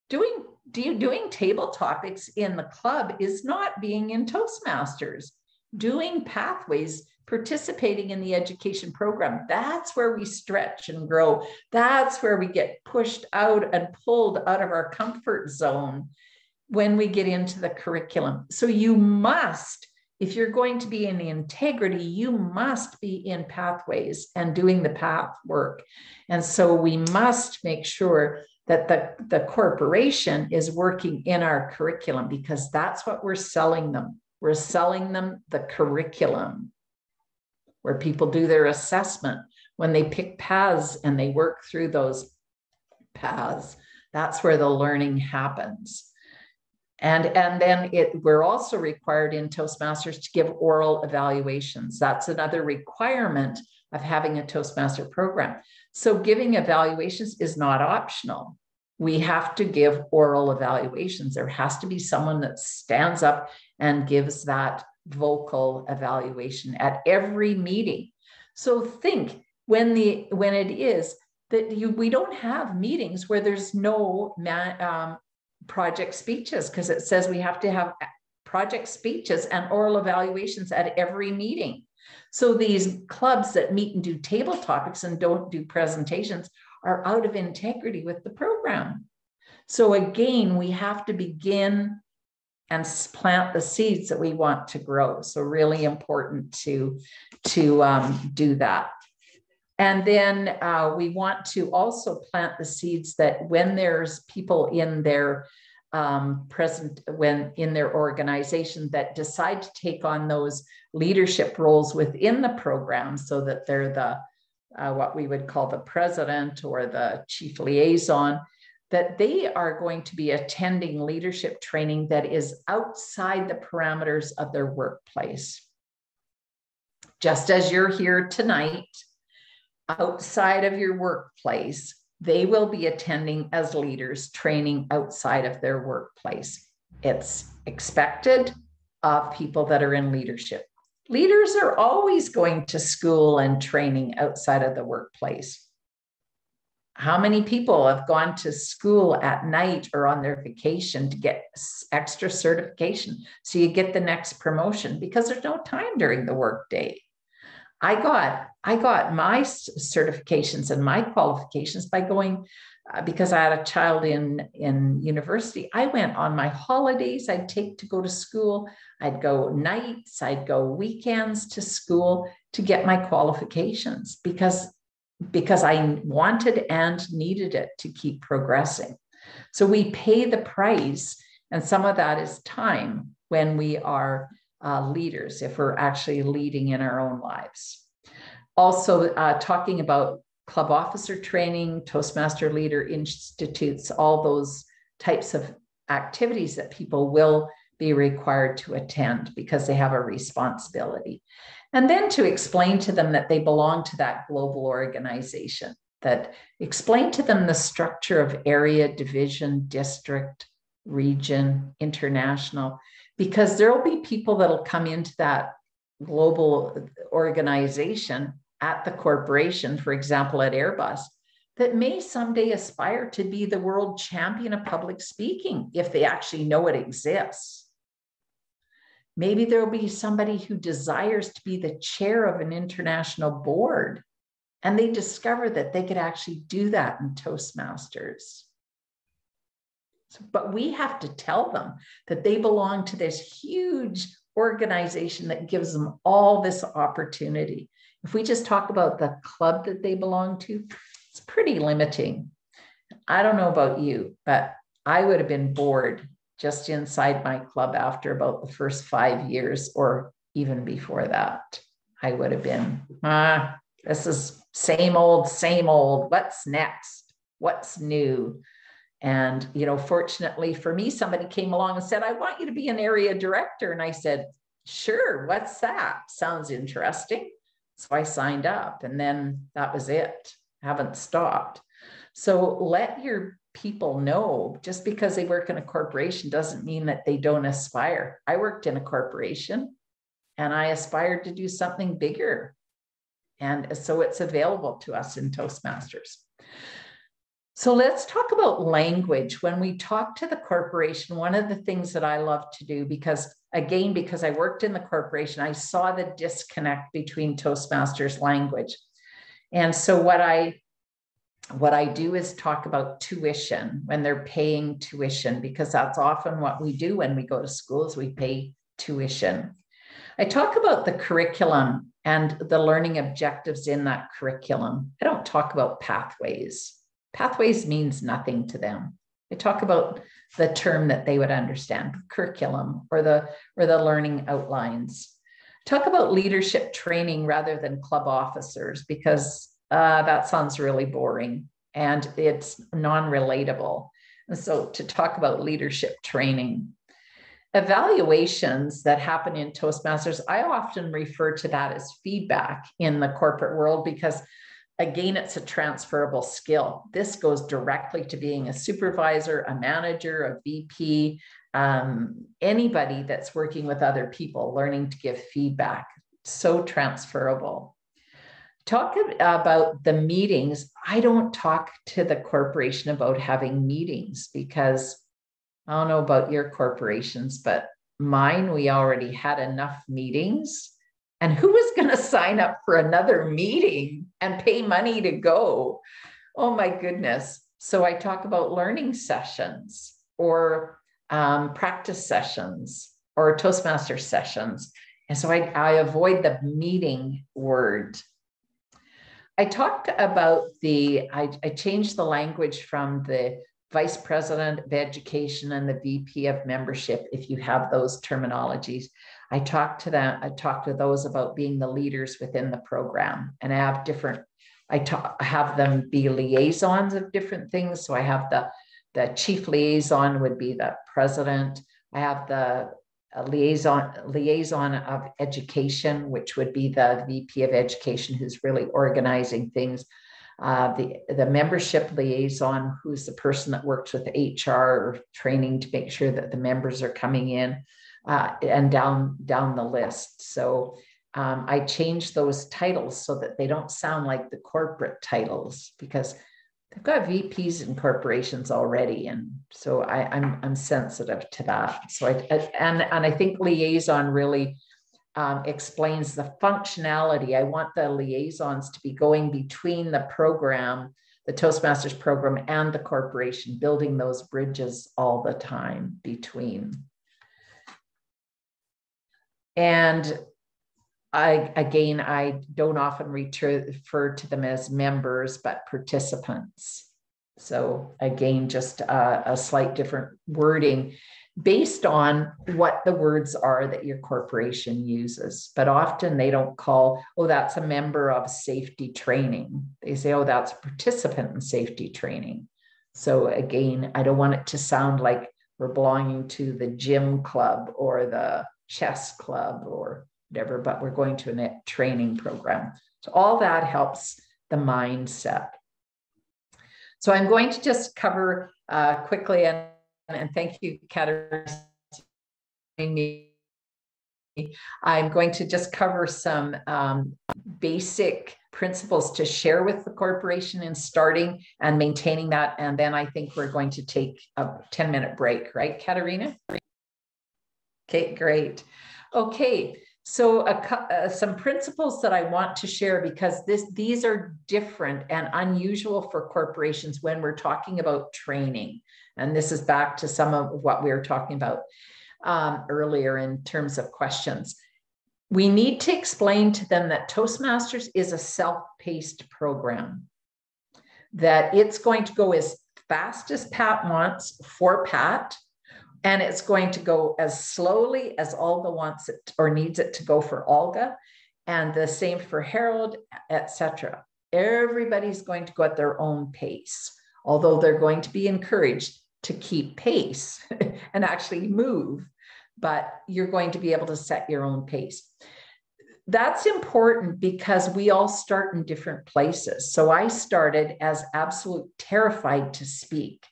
Doing do doing table topics in the club is not being in Toastmasters. Doing pathways, participating in the education program, that's where we stretch and grow. That's where we get pushed out and pulled out of our comfort zone when we get into the curriculum. So you must, if you're going to be in integrity, you must be in pathways and doing the path work. And so we must make sure that the, the corporation is working in our curriculum because that's what we're selling them. We're selling them the curriculum where people do their assessment when they pick paths and they work through those paths. That's where the learning happens. And, and then it, we're also required in Toastmasters to give oral evaluations. That's another requirement of having a Toastmaster program. So giving evaluations is not optional. We have to give oral evaluations. There has to be someone that stands up and gives that vocal evaluation at every meeting. So think when the when it is that you we don't have meetings where there's no man, um, project speeches because it says we have to have project speeches and oral evaluations at every meeting. So these clubs that meet and do table topics and don't do presentations are out of integrity with the program. So again, we have to begin and plant the seeds that we want to grow. So really important to, to um, do that. And then uh, we want to also plant the seeds that when there's people in their um, present, when in their organization that decide to take on those leadership roles within the program so that they're the, uh, what we would call the president or the chief liaison, that they are going to be attending leadership training that is outside the parameters of their workplace. Just as you're here tonight, outside of your workplace, they will be attending as leaders training outside of their workplace. It's expected of people that are in leadership. Leaders are always going to school and training outside of the workplace. How many people have gone to school at night or on their vacation to get extra certification so you get the next promotion because there's no time during the workday? I got I got my certifications and my qualifications by going uh, because I had a child in in university. I went on my holidays. I'd take to go to school. I'd go nights. I'd go weekends to school to get my qualifications because because I wanted and needed it to keep progressing. So we pay the price, and some of that is time when we are uh, leaders if we're actually leading in our own lives. Also, uh, talking about club officer training, Toastmaster Leader Institutes, all those types of activities that people will be required to attend because they have a responsibility. And then to explain to them that they belong to that global organization, that explain to them the structure of area, division, district, region, international, because there will be people that'll come into that global organization at the corporation, for example, at Airbus, that may someday aspire to be the world champion of public speaking if they actually know it exists. Maybe there will be somebody who desires to be the chair of an international board, and they discover that they could actually do that in Toastmasters. But we have to tell them that they belong to this huge organization that gives them all this opportunity. If we just talk about the club that they belong to, it's pretty limiting. I don't know about you, but I would have been bored just inside my club after about the first five years or even before that. I would have been, ah, this is same old, same old. What's next? What's new? And, you know, fortunately for me, somebody came along and said, I want you to be an area director. And I said, sure, what's that? Sounds interesting. So I signed up and then that was it. I haven't stopped. So let your people know just because they work in a corporation doesn't mean that they don't aspire. I worked in a corporation and I aspired to do something bigger. And so it's available to us in Toastmasters. So let's talk about language. When we talk to the corporation, one of the things that I love to do, because again, because I worked in the corporation, I saw the disconnect between Toastmasters language. And so what I what I do is talk about tuition when they're paying tuition, because that's often what we do when we go to schools, we pay tuition. I talk about the curriculum and the learning objectives in that curriculum. I don't talk about pathways. Pathways means nothing to them. I talk about the term that they would understand, curriculum or the or the learning outlines. Talk about leadership training rather than club officers because uh, that sounds really boring and it's non-relatable. And so to talk about leadership training, evaluations that happen in Toastmasters, I often refer to that as feedback in the corporate world because again, it's a transferable skill. This goes directly to being a supervisor, a manager, a VP, um, anybody that's working with other people, learning to give feedback. So transferable. Talk about the meetings. I don't talk to the corporation about having meetings because I don't know about your corporations, but mine, we already had enough meetings and who was going to sign up for another meeting and pay money to go? Oh my goodness. So I talk about learning sessions or um, practice sessions or Toastmaster sessions. And so I, I avoid the meeting word. I talked about the, I, I changed the language from the vice president of education and the VP of membership, if you have those terminologies, I talk to them, I talk to those about being the leaders within the program and I have different, I talk, have them be liaisons of different things. So I have the, the chief liaison would be the president. I have the liaison liaison of education, which would be the VP of education who's really organizing things. Uh, the, the membership liaison, who's the person that works with HR training to make sure that the members are coming in uh, and down down the list. So um, I changed those titles so that they don't sound like the corporate titles because they've got VPs in corporations already, and so I, I'm, I'm sensitive to that. So I, I and and I think liaison really. Um, explains the functionality. I want the liaisons to be going between the program, the Toastmasters program, and the corporation, building those bridges all the time between. And I, again, I don't often refer to them as members, but participants. So again, just a, a slight different wording based on what the words are that your corporation uses. But often they don't call, oh, that's a member of safety training. They say, oh, that's a participant in safety training. So again, I don't want it to sound like we're belonging to the gym club or the chess club or whatever, but we're going to a training program. So all that helps the mindset. So I'm going to just cover uh, quickly and, and thank you, Katarina. I'm going to just cover some um, basic principles to share with the corporation in starting and maintaining that. And then I think we're going to take a 10 minute break, right, Katarina? Okay, great. Okay, so a, uh, some principles that I want to share because this these are different and unusual for corporations when we're talking about training. And this is back to some of what we were talking about um, earlier in terms of questions. We need to explain to them that Toastmasters is a self-paced program, that it's going to go as fast as Pat wants for Pat, and it's going to go as slowly as Olga wants it or needs it to go for Olga, and the same for Harold, etc. Everybody's going to go at their own pace, although they're going to be encouraged to keep pace and actually move, but you're going to be able to set your own pace. That's important because we all start in different places. So I started as absolute terrified to speak.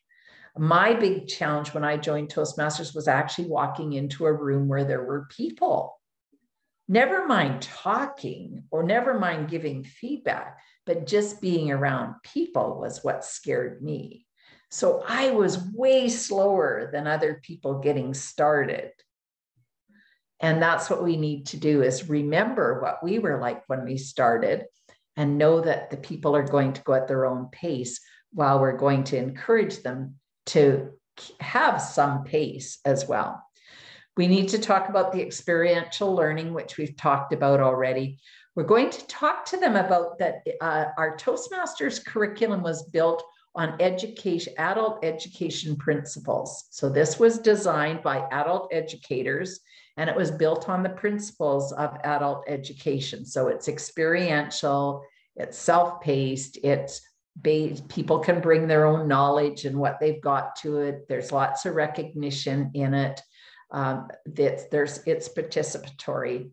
My big challenge when I joined Toastmasters was actually walking into a room where there were people. Never mind talking or never mind giving feedback, but just being around people was what scared me. So I was way slower than other people getting started. And that's what we need to do is remember what we were like when we started and know that the people are going to go at their own pace while we're going to encourage them to have some pace as well. We need to talk about the experiential learning, which we've talked about already. We're going to talk to them about that uh, our Toastmasters curriculum was built on education, adult education principles. So this was designed by adult educators and it was built on the principles of adult education. So it's experiential, it's self-paced, it's people can bring their own knowledge and what they've got to it. There's lots of recognition in it. Um, that there's it's participatory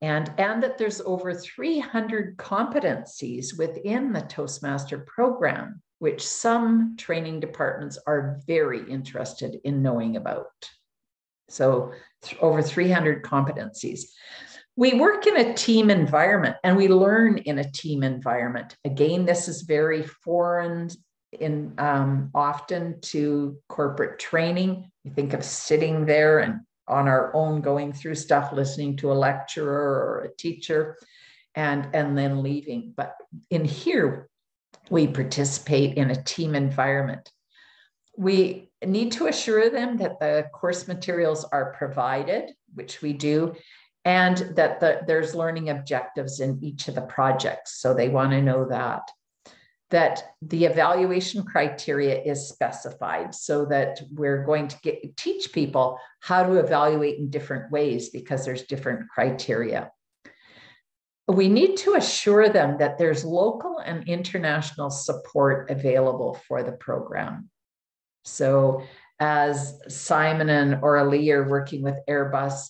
and, and that there's over 300 competencies within the Toastmaster program which some training departments are very interested in knowing about. So, th- over 300 competencies. We work in a team environment and we learn in a team environment. Again, this is very foreign in um, often to corporate training. We think of sitting there and on our own going through stuff, listening to a lecturer or a teacher, and and then leaving. But in here, we participate in a team environment. We need to assure them that the course materials are provided, which we do, and that the, there's learning objectives in each of the projects. So they want to know that. That the evaluation criteria is specified so that we're going to get, teach people how to evaluate in different ways because there's different criteria we need to assure them that there's local and international support available for the program. So, as Simon and Aurelie are working with Airbus,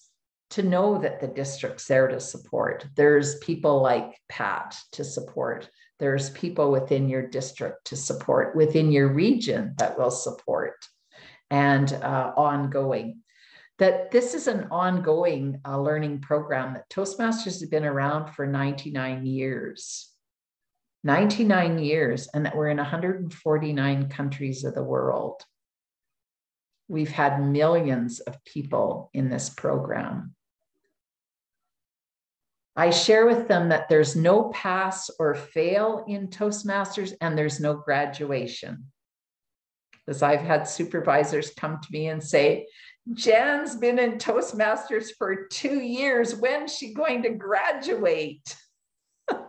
to know that the district's there to support. There's people like Pat to support. There's people within your district to support, within your region that will support, and uh, ongoing that this is an ongoing uh, learning program that Toastmasters has been around for 99 years. 99 years, and that we're in 149 countries of the world. We've had millions of people in this program. I share with them that there's no pass or fail in Toastmasters and there's no graduation. Because I've had supervisors come to me and say, Jan's been in Toastmasters for two years. When's she going to graduate? and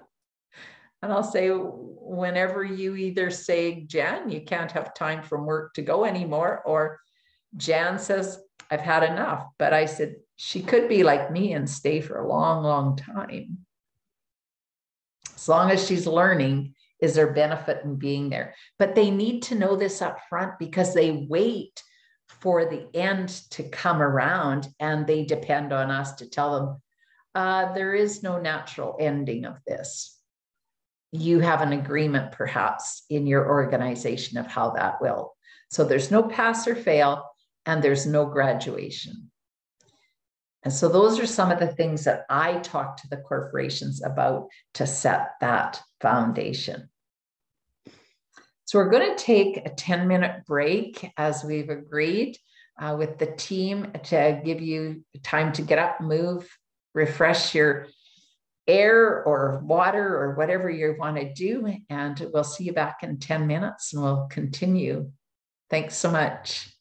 I'll say, whenever you either say, Jan, you can't have time from work to go anymore, or Jan says, I've had enough. But I said, she could be like me and stay for a long, long time. As long as she's learning, is there benefit in being there? But they need to know this up front because they wait for the end to come around and they depend on us to tell them uh, there is no natural ending of this. You have an agreement, perhaps, in your organization of how that will. So there's no pass or fail, and there's no graduation. And so those are some of the things that I talk to the corporations about to set that foundation. So we're going to take a 10 minute break as we've agreed uh, with the team to give you time to get up, move, refresh your air or water or whatever you want to do. And we'll see you back in 10 minutes and we'll continue. Thanks so much.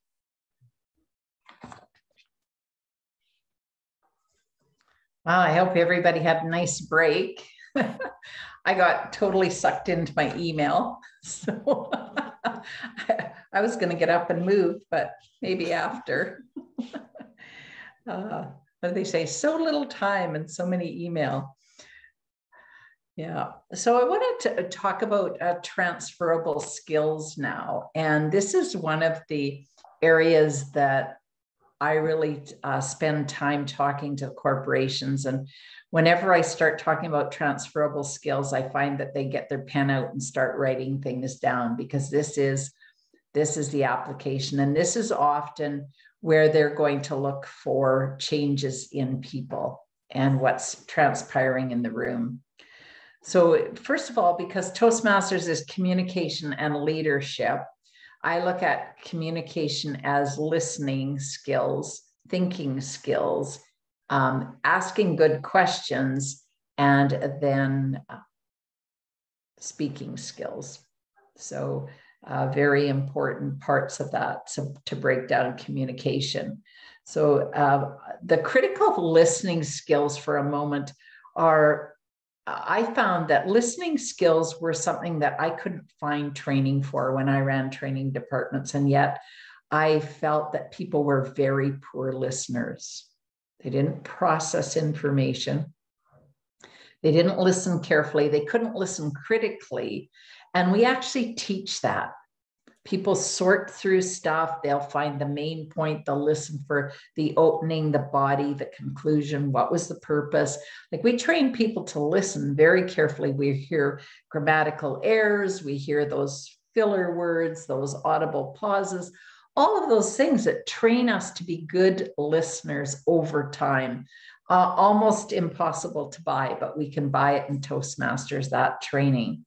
Well, I hope everybody had a nice break. I got totally sucked into my email. So I was going to get up and move, but maybe after. uh, what do they say? So little time and so many email. Yeah. So I wanted to talk about uh, transferable skills now. And this is one of the areas that I really uh, spend time talking to corporations. And whenever I start talking about transferable skills, I find that they get their pen out and start writing things down because this is this is the application. And this is often where they're going to look for changes in people and what's transpiring in the room. So, first of all, because Toastmasters is communication and leadership, I look at communication as listening skills, thinking skills, um, asking good questions, and then uh, speaking skills. So, uh, very important parts of that to, break down communication. So, uh, the critical listening skills for a moment are I found that listening skills were something that I couldn't find training for when I ran training departments. And yet I felt that people were very poor listeners. They didn't process information, they didn't listen carefully, they couldn't listen critically. And we actually teach that people sort through stuff. They'll find the main point. They'll listen for the opening the body the conclusion. What was the purpose? Like we train people to listen very carefully. We hear grammatical errors. We hear those filler words those audible pauses all of those things that train us to be good listeners over time. Uh, almost impossible to buy but we can buy it in toastmasters that training.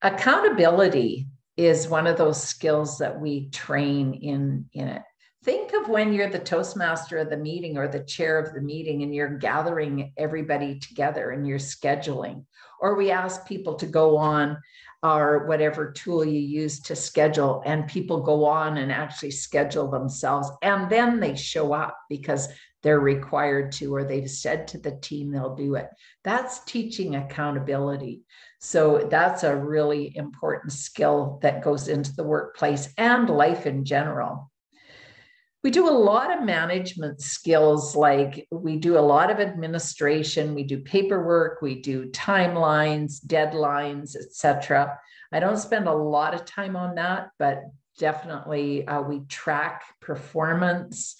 Accountability is one of those skills that we train in in it. Think of when you're the toastmaster of the meeting or the chair of the meeting and you're gathering everybody together and you're scheduling. Or we ask people to go on or whatever tool you use to schedule and people go on and actually schedule themselves and then they show up because they're required to or they've said to the team they'll do it. That's teaching accountability so that's a really important skill that goes into the workplace and life in general. We do a lot of management skills, like we do a lot of administration, we do paperwork, we do timelines, deadlines, etc. I don't spend a lot of time on that, but definitely uh, we track performance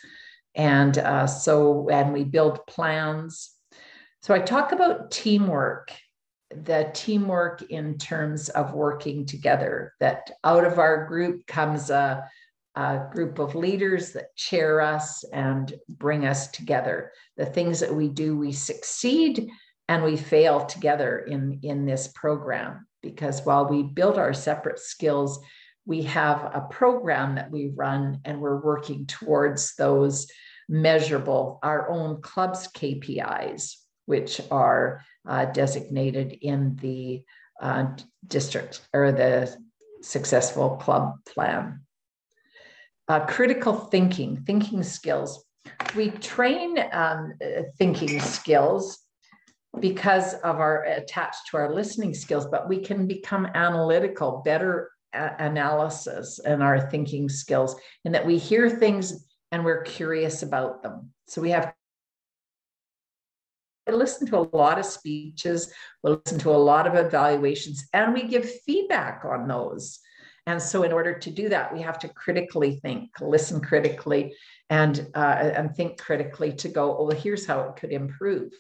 and uh, so and we build plans so i talk about teamwork the teamwork in terms of working together, that out of our group comes a, a, group of leaders that chair us and bring us together. The things that we do, we succeed and we fail together in, in this program because while we build our separate skills, we have a program that we run and we're working towards those measurable, our own club's KPIs, which are uh, designated in the uh, district or the successful club plan. Uh, critical thinking, thinking skills. We train um, thinking skills because of our attached to our listening skills, but we can become analytical, better analysis and our thinking skills, in that we hear things and we're curious about them. So we have listen to a lot of speeches, we listen to a lot of evaluations, and we give feedback on those. And so, in order to do that, we have to critically think, listen critically, and uh, and think critically to go. Oh, well, here's how it could improve.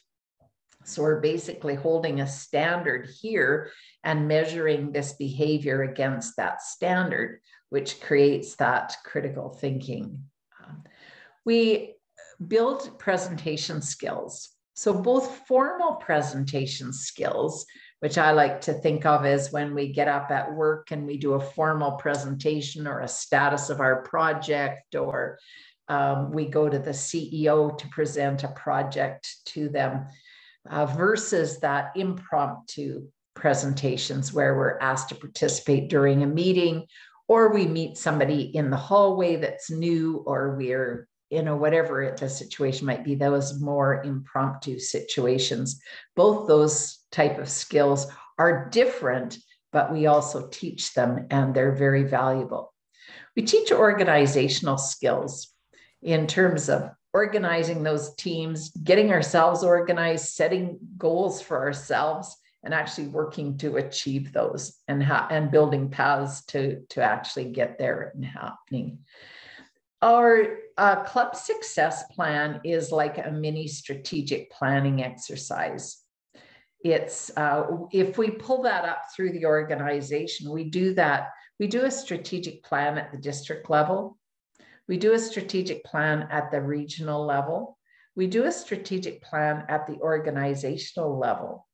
So we're basically holding a standard here and measuring this behavior against that standard, which creates that critical thinking. Um, we build presentation skills. So, both formal presentation skills, which I like to think of as when we get up at work and we do a formal presentation or a status of our project, or um, we go to the CEO to present a project to them, uh, versus that impromptu presentations where we're asked to participate during a meeting or we meet somebody in the hallway that's new or we're you know, whatever the situation might be, those more impromptu situations. Both those type of skills are different, but we also teach them and they're very valuable. We teach organizational skills in terms of organizing those teams, getting ourselves organized, setting goals for ourselves, and actually working to achieve those and, ha- and building paths to, to actually get there and happening. Our uh, club success plan is like a mini strategic planning exercise. It's uh, if we pull that up through the organization, we do that. We do a strategic plan at the district level. We do a strategic plan at the regional level. We do a strategic plan at the organizational level.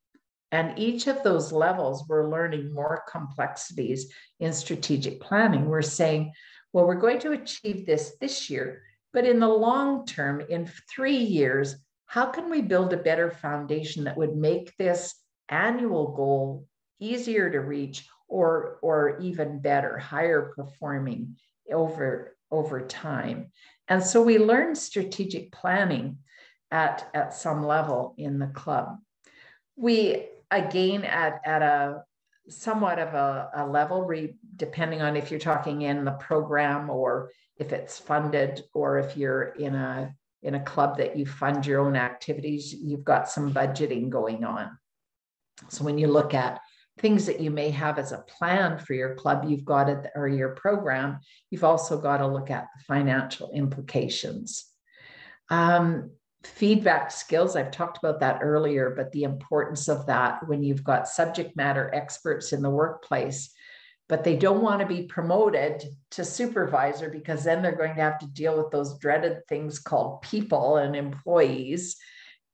And each of those levels, we're learning more complexities in strategic planning. We're saying, well, we're going to achieve this this year, but in the long term, in three years, how can we build a better foundation that would make this annual goal easier to reach or, or even better, higher performing over, over time? And so we learn strategic planning at, at some level in the club. We again at, at a somewhat of a, a level re, depending on if you're talking in the program or if it's funded or if you're in a in a club that you fund your own activities you've got some budgeting going on. So when you look at things that you may have as a plan for your club you've got it or your program you've also got to look at the financial implications. Um, feedback skills i've talked about that earlier but the importance of that when you've got subject matter experts in the workplace but they don't want to be promoted to supervisor because then they're going to have to deal with those dreaded things called people and employees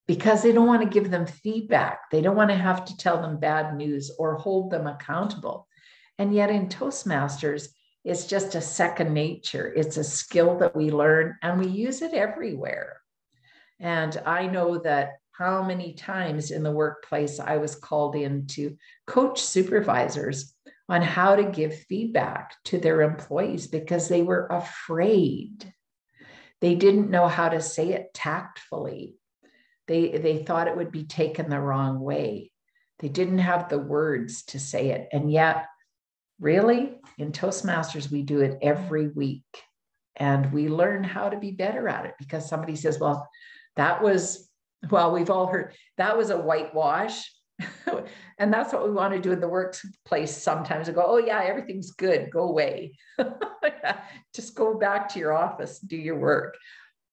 because they don't want to give them feedback. They don't want to have to tell them bad news or hold them accountable. And yet in toastmasters it's just a second nature. It's a skill that we learn and we use it everywhere. And I know that how many times in the workplace I was called in to coach supervisors on how to give feedback to their employees because they were afraid. They didn't know how to say it tactfully. They, they thought it would be taken the wrong way. They didn't have the words to say it. And yet, really, in Toastmasters, we do it every week. And we learn how to be better at it because somebody says, Well, that was, well, we've all heard that was a whitewash. and that's what we want to do in the workplace sometimes. We go, oh, yeah, everything's good, go away. Just go back to your office, do your work.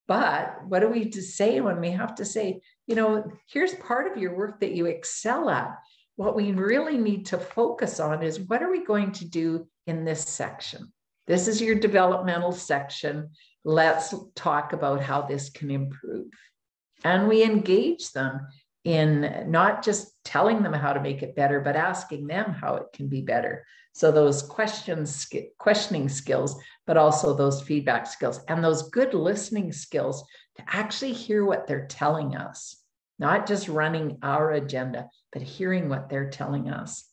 But what do we say when we have to say, you know, here's part of your work that you excel at? What we really need to focus on is what are we going to do in this section? This is your developmental section. Let's talk about how this can improve and we engage them in not just telling them how to make it better, but asking them how it can be better. So those questions, questioning skills, but also those feedback skills and those good listening skills to actually hear what they're telling us, not just running our agenda, but hearing what they're telling us.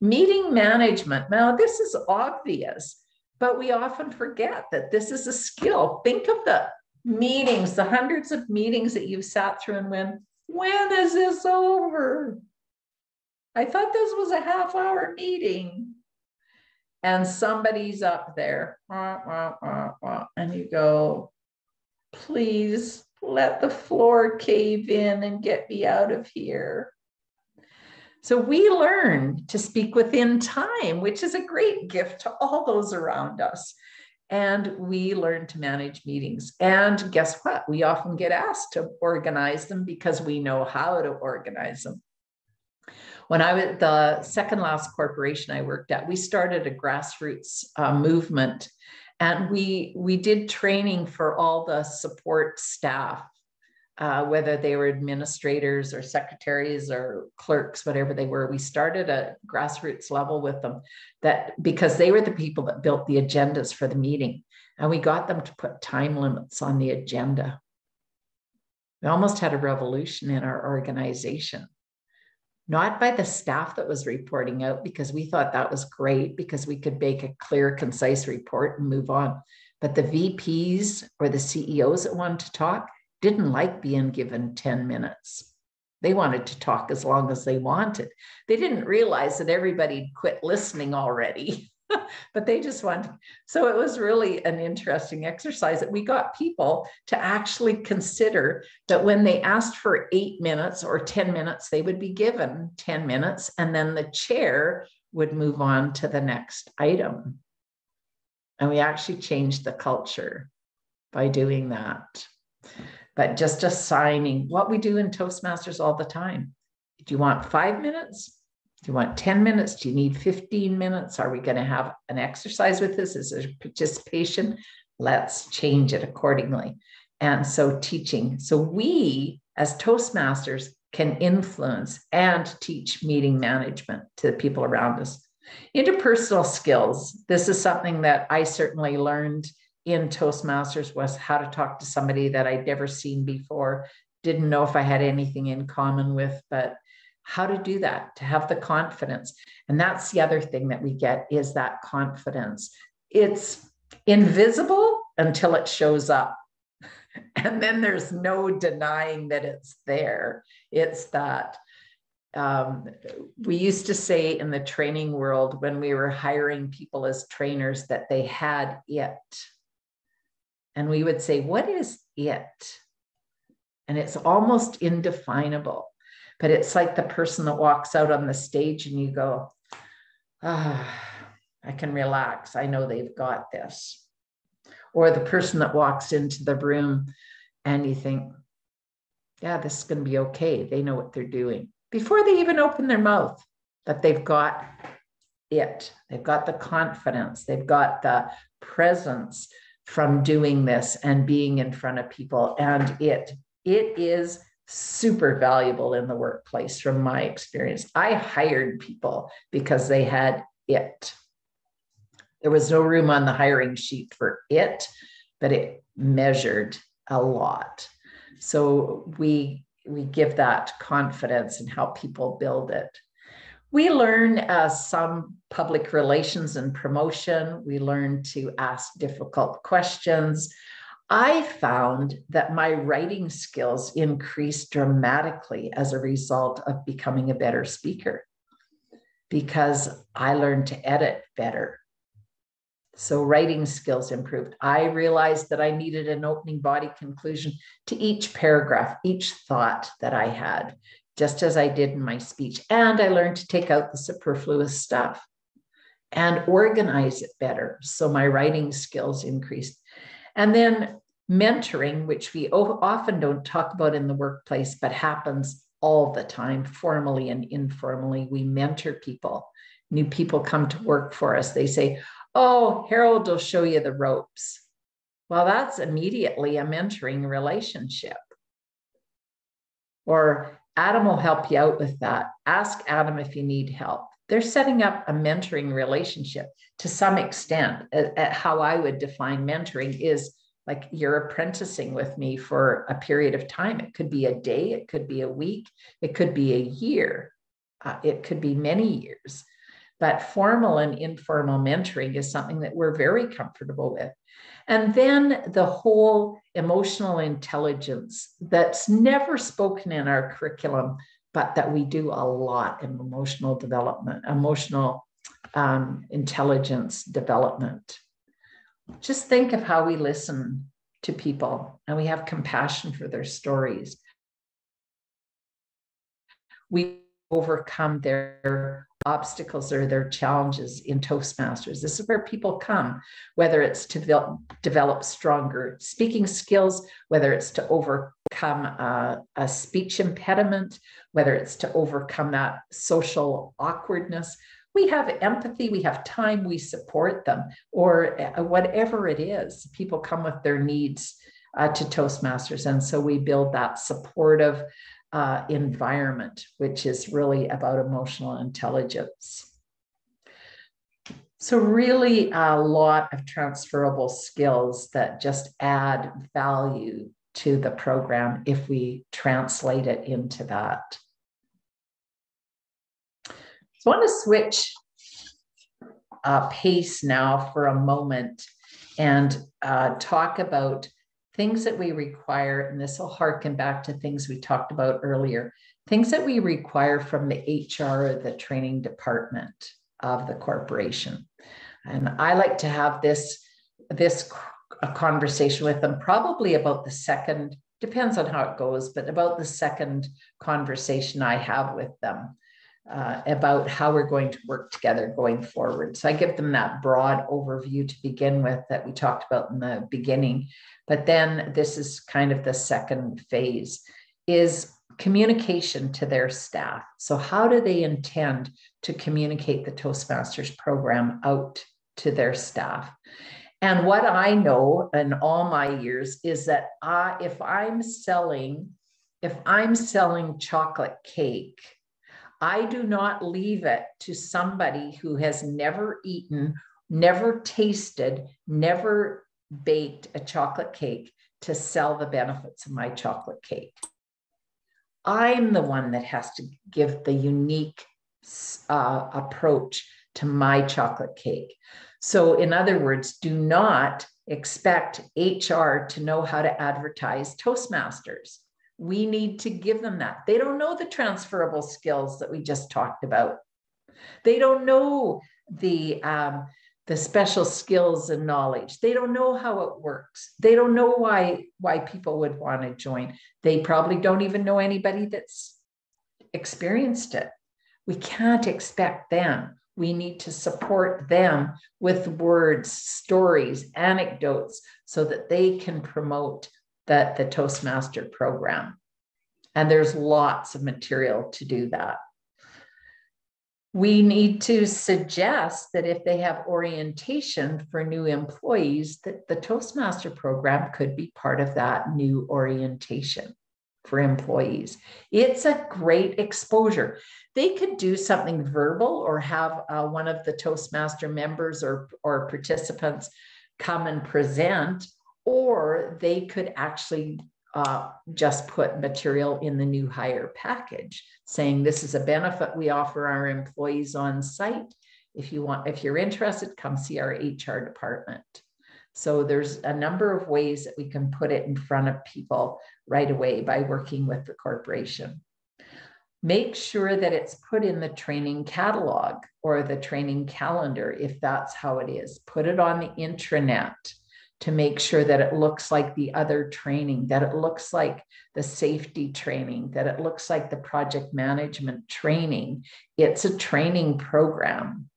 Meeting management. Now, this is obvious, but we often forget that this is a skill. Think of the meetings, the hundreds of meetings that you've sat through and when, when is this over? I thought this was a half hour meeting. And somebody's up there, and you go, please let the floor cave in and get me out of here. So we learn to speak within time, which is a great gift to all those around us and we learn to manage meetings. And guess what? We often get asked to organize them because we know how to organize them. When I was the second last corporation I worked at, we started a grassroots uh, movement and we we did training for all the support staff uh, whether they were administrators or secretaries or clerks, whatever they were. We started at grassroots level with them that because they were the people that built the agendas for the meeting. And we got them to put time limits on the agenda. We almost had a revolution in our organization. Not by the staff that was reporting out, because we thought that was great because we could make a clear, concise report and move on. But the VPs or the CEOs that wanted to talk, didn't like being given 10 minutes. They wanted to talk as long as they wanted. They didn't realize that everybody quit listening already. but they just wanted. So it was really an interesting exercise that we got people to actually consider that when they asked for eight minutes or 10 minutes, they would be given 10 minutes, and then the chair would move on to the next item. And we actually changed the culture by doing that. But just assigning what we do in Toastmasters all the time. Do you want five minutes? Do you want 10 minutes? Do you need 15 minutes? Are we going to have an exercise with this? Is there participation? Let's change it accordingly. And so, teaching. So, we as Toastmasters can influence and teach meeting management to the people around us. Interpersonal skills. This is something that I certainly learned in Toastmasters was how to talk to somebody that I'd never seen before, didn't know if I had anything in common with, but how to do that, to have the confidence. And that's the other thing that we get is that confidence. It's invisible until it shows up. And then there's no denying that it's there. It's that um, we used to say in the training world when we were hiring people as trainers that they had it. And we would say, What is it? And it's almost indefinable, but it's like the person that walks out on the stage and you go, Ah, I can relax. I know they've got this. Or the person that walks into the room and you think, Yeah, this is going to be okay. They know what they're doing before they even open their mouth, that they've got it. They've got the confidence, they've got the presence from doing this and being in front of people. And it it is super valuable in the workplace from my experience. I hired people because they had it. There was no room on the hiring sheet for it, but it measured a lot. So we we give that confidence and help people build it. We learn uh, some public relations and promotion. We learn to ask difficult questions. I found that my writing skills increased dramatically as a result of becoming a better speaker because I learned to edit better. So writing skills improved. I realized that I needed an opening body conclusion to each paragraph, each thought that I had, just as I did in my speech. And I learned to take out the superfluous stuff and organize it better. So my writing skills increased. And then mentoring, which we often don't talk about in the workplace, but happens all the time, formally and informally. We mentor people. New people come to work for us. They say, Oh, Harold will show you the ropes. Well, that's immediately a mentoring relationship. Or Adam will help you out with that. Ask Adam if you need help. They're setting up a mentoring relationship to some extent. At, at how I would define mentoring is like you're apprenticing with me for a period of time. It could be a day, it could be a week, it could be a year, uh, it could be many years. But formal and informal mentoring is something that we're very comfortable with. And then the whole emotional intelligence that's never spoken in our curriculum, but that we do a lot in emotional development, emotional um, intelligence development. Just think of how we listen to people and we have compassion for their stories. We overcome their obstacles or their challenges in Toastmasters. This is where people come, whether it's to develop, develop stronger speaking skills, whether it's to overcome a, a speech impediment, whether it's to overcome that social awkwardness. We have empathy, we have time, we support them, or uh, whatever it is. People come with their needs uh, to Toastmasters. And so we build that supportive, uh, environment, which is really about emotional intelligence. So, really, a lot of transferable skills that just add value to the program if we translate it into that. So, I want to switch uh, pace now for a moment and uh, talk about things that we require, and this will harken back to things we talked about earlier things that we require from the HR, the training department of the corporation. And I like to have this, this a conversation with them, probably about the second, depends on how it goes, but about the second conversation I have with them uh, about how we're going to work together going forward. So I give them that broad overview to begin with that we talked about in the beginning. But then this is kind of the second phase is communication to their staff. So how do they intend to communicate the Toastmasters program out to their staff? And what I know in all my years is that if I'm selling, if I'm selling chocolate cake, I do not leave it to somebody who has never eaten, never tasted, never baked a chocolate cake to sell the benefits of my chocolate cake. I'm the one that has to give the unique uh, approach to my chocolate cake. So, in other words, do not expect HR to know how to advertise Toastmasters we need to give them that. They don't know the transferable skills that we just talked about. They don't know the um, the special skills and knowledge. They don't know how it works. They don't know why why people would want to join. They probably don't even know anybody that's experienced it. We can't expect them. We need to support them with words, stories, anecdotes so that they can promote that the Toastmaster program. And there's lots of material to do that. We need to suggest that if they have orientation for new employees, that the Toastmaster program could be part of that new orientation for employees. It's a great exposure. They could do something verbal or have uh, one of the Toastmaster members or, or participants come and present or they could actually uh, just put material in the new hire package saying this is a benefit we offer our employees on site. If you want, if you're interested, come see our HR department. So there's a number of ways that we can put it in front of people right away by working with the corporation. Make sure that it's put in the training catalog or the training calendar if that's how it is. Put it on the intranet to make sure that it looks like the other training, that it looks like the safety training, that it looks like the project management training. It's a training program.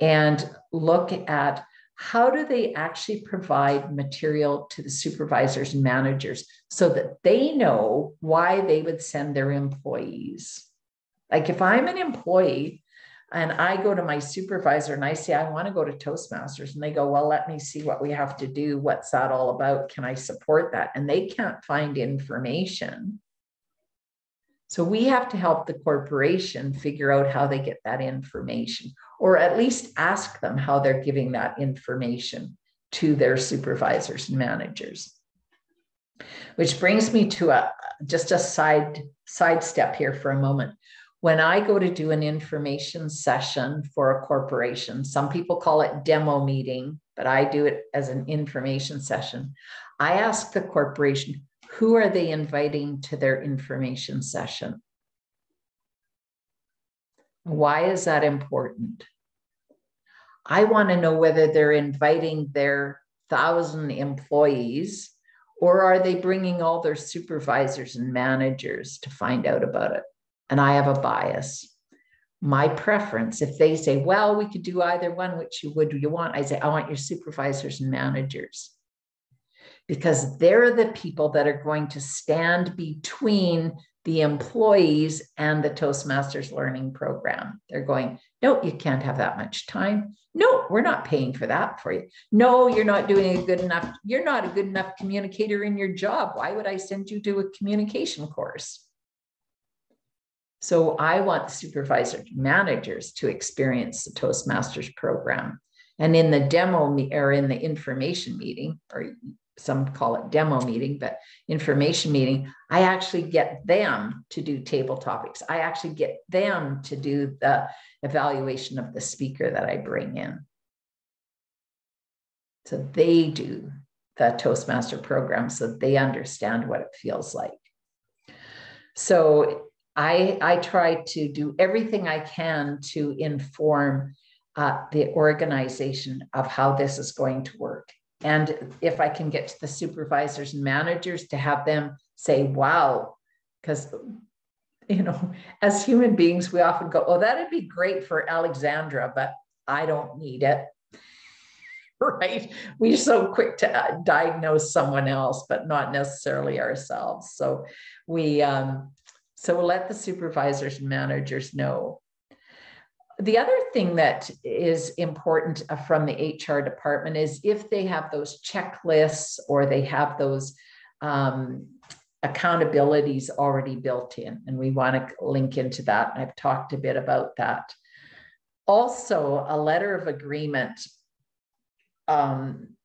And look at how do they actually provide material to the supervisors and managers so that they know why they would send their employees. Like if I'm an employee and I go to my supervisor and I say, I want to go to Toastmasters. And they go, Well, let me see what we have to do. What's that all about? Can I support that? And they can't find information. So we have to help the corporation figure out how they get that information, or at least ask them how they're giving that information to their supervisors and managers. Which brings me to a just a side side step here for a moment when I go to do an information session for a corporation, some people call it demo meeting, but I do it as an information session. I ask the corporation, who are they inviting to their information session? Why is that important? I want to know whether they're inviting their thousand employees or are they bringing all their supervisors and managers to find out about it? And I have a bias. My preference, if they say, well, we could do either one, which you would you want? I say, I want your supervisors and managers. Because they're the people that are going to stand between the employees and the Toastmasters learning program. They're going, no, you can't have that much time. No, we're not paying for that for you. No, you're not doing a good enough, you're not a good enough communicator in your job. Why would I send you to a communication course? So I want supervisor managers to experience the Toastmasters program. And in the demo or in the information meeting, or some call it demo meeting, but information meeting, I actually get them to do table topics. I actually get them to do the evaluation of the speaker that I bring in. So they do the Toastmaster program so they understand what it feels like. So I, I try to do everything I can to inform uh, the organization of how this is going to work. And if I can get to the supervisors and managers to have them say, wow, because, you know, as human beings, we often go, oh, that'd be great for Alexandra, but I don't need it. right? We're so quick to uh, diagnose someone else, but not necessarily ourselves. So we, um, so we'll let the supervisors and managers know. The other thing that is important uh, from the HR department is if they have those checklists or they have those um, accountabilities already built in, and we want to link into that. I've talked a bit about that. Also, a letter of agreement um,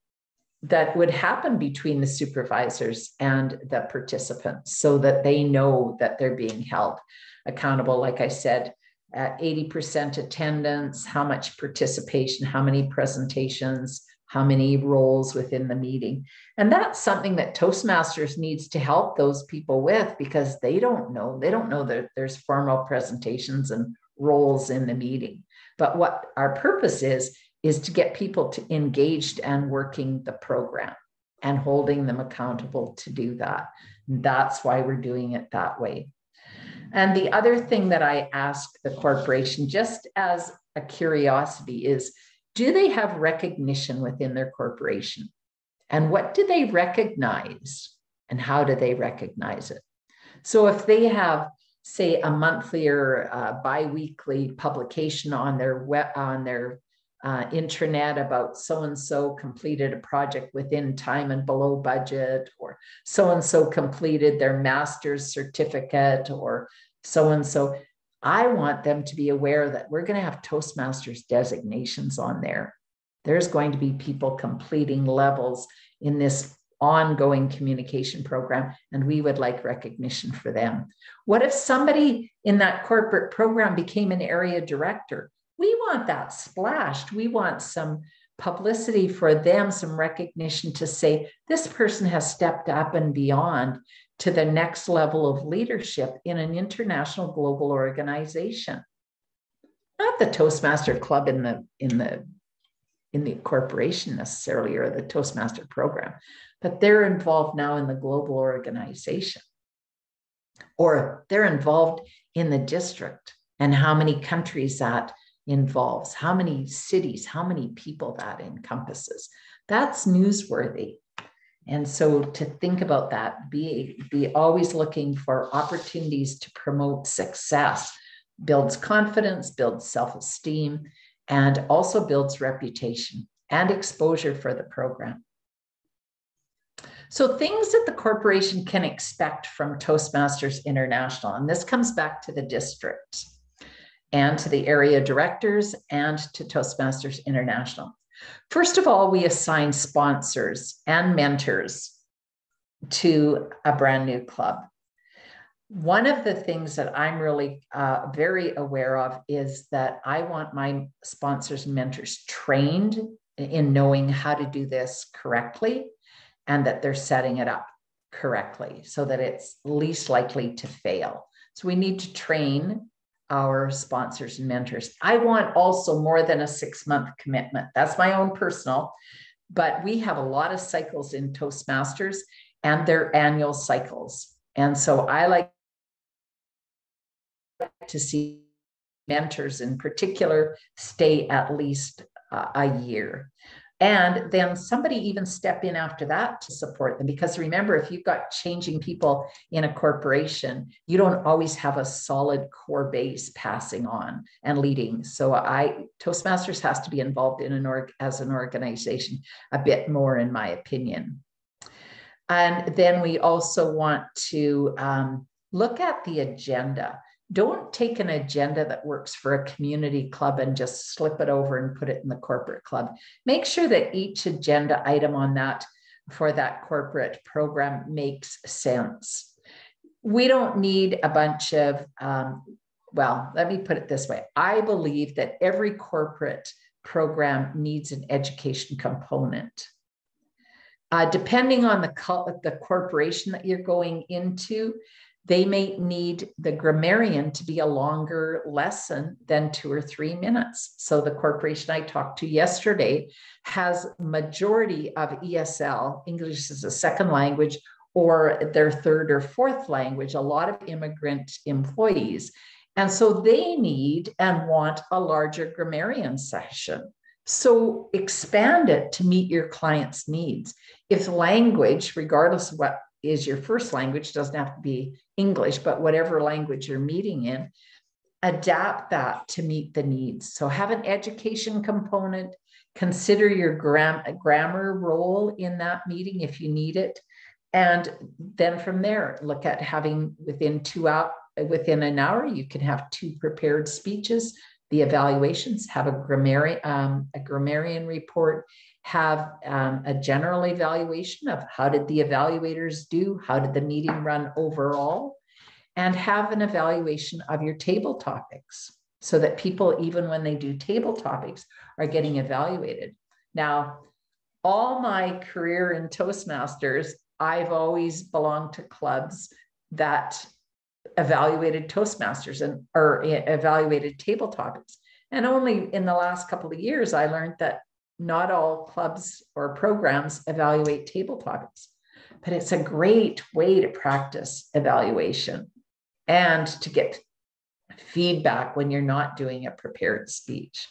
that would happen between the supervisors and the participants so that they know that they're being held accountable. Like I said, at 80% attendance, how much participation, how many presentations, how many roles within the meeting. And that's something that Toastmasters needs to help those people with because they don't know. They don't know that there's formal presentations and roles in the meeting. But what our purpose is, is to get people to engaged and working the program and holding them accountable to do that. That's why we're doing it that way. And the other thing that I ask the corporation, just as a curiosity, is do they have recognition within their corporation? And what do they recognize? And how do they recognize it? So if they have, say, a monthly or uh, bi-weekly publication on their web, on their uh, intranet about so and so completed a project within time and below budget, or so and so completed their master's certificate, or so and so. I want them to be aware that we're going to have Toastmasters designations on there. There's going to be people completing levels in this ongoing communication program, and we would like recognition for them. What if somebody in that corporate program became an area director? We want that splashed. We want some publicity for them, some recognition to say this person has stepped up and beyond to the next level of leadership in an international global organization. Not the Toastmaster Club in the in the in the corporation necessarily or the Toastmaster program, but they're involved now in the global organization. Or they're involved in the district and how many countries that involves, how many cities, how many people that encompasses. That's newsworthy. And so to think about that, be, be always looking for opportunities to promote success, builds confidence, builds self-esteem, and also builds reputation and exposure for the program. So, things that the corporation can expect from Toastmasters International, and this comes back to the district and to the area directors and to Toastmasters International. First of all, we assign sponsors and mentors to a brand new club. One of the things that I'm really uh, very aware of is that I want my sponsors and mentors trained in knowing how to do this correctly and that they're setting it up correctly so that it's least likely to fail. So we need to train our sponsors and mentors. I want also more than a six month commitment. That's my own personal, but we have a lot of cycles in Toastmasters and their annual cycles. And so I like to see mentors in particular stay at least uh, a year and then somebody even step in after that to support them. Because remember if you've got changing people in a corporation you don't always have a solid core base passing on and leading. So i toastmasters has to be involved in an org as an organization a bit more in my opinion. And then we also want to um, look at the agenda don't take an agenda that works for a community club and just slip it over and put it in the corporate club. Make sure that each agenda item on that for that corporate program makes sense. We don't need a bunch of, um, well, let me put it this way. I believe that every corporate program needs an education component. Uh, depending on the, the corporation that you're going into, they may need the grammarian to be a longer lesson than two or three minutes. So the corporation I talked to yesterday has majority of ESL, English as a second language, or their third or fourth language, a lot of immigrant employees. And so they need and want a larger grammarian session. So expand it to meet your client's needs. If language, regardless of what is your first language, doesn't have to be English, but whatever language you're meeting in, adapt that to meet the needs. So have an education component, consider your gram- grammar role in that meeting if you need it. And then from there, look at having within two out within an hour, you can have two prepared speeches. The evaluations have a grammarian, um, a grammarian report, have um, a general evaluation of how did the evaluators do, how did the meeting run overall, and have an evaluation of your table topics so that people, even when they do table topics, are getting evaluated. Now, all my career in Toastmasters, I've always belonged to clubs that evaluated Toastmasters and or evaluated table topics. And only in the last couple of years, I learned that not all clubs or programs evaluate table topics, but it's a great way to practice evaluation and to get feedback when you're not doing a prepared speech.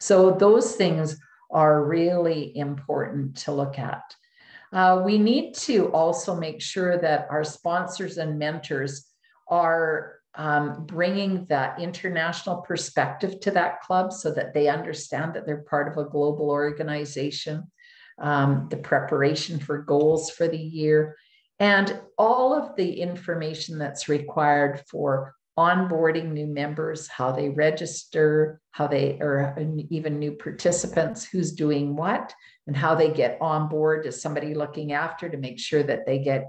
So, those things are really important to look at. Uh, we need to also make sure that our sponsors and mentors are um, bringing that international perspective to that club so that they understand that they're part of a global organization, um, the preparation for goals for the year, and all of the information that's required for onboarding new members, how they register, how they, or even new participants, who's doing what, and how they get on board. As somebody looking after to make sure that they get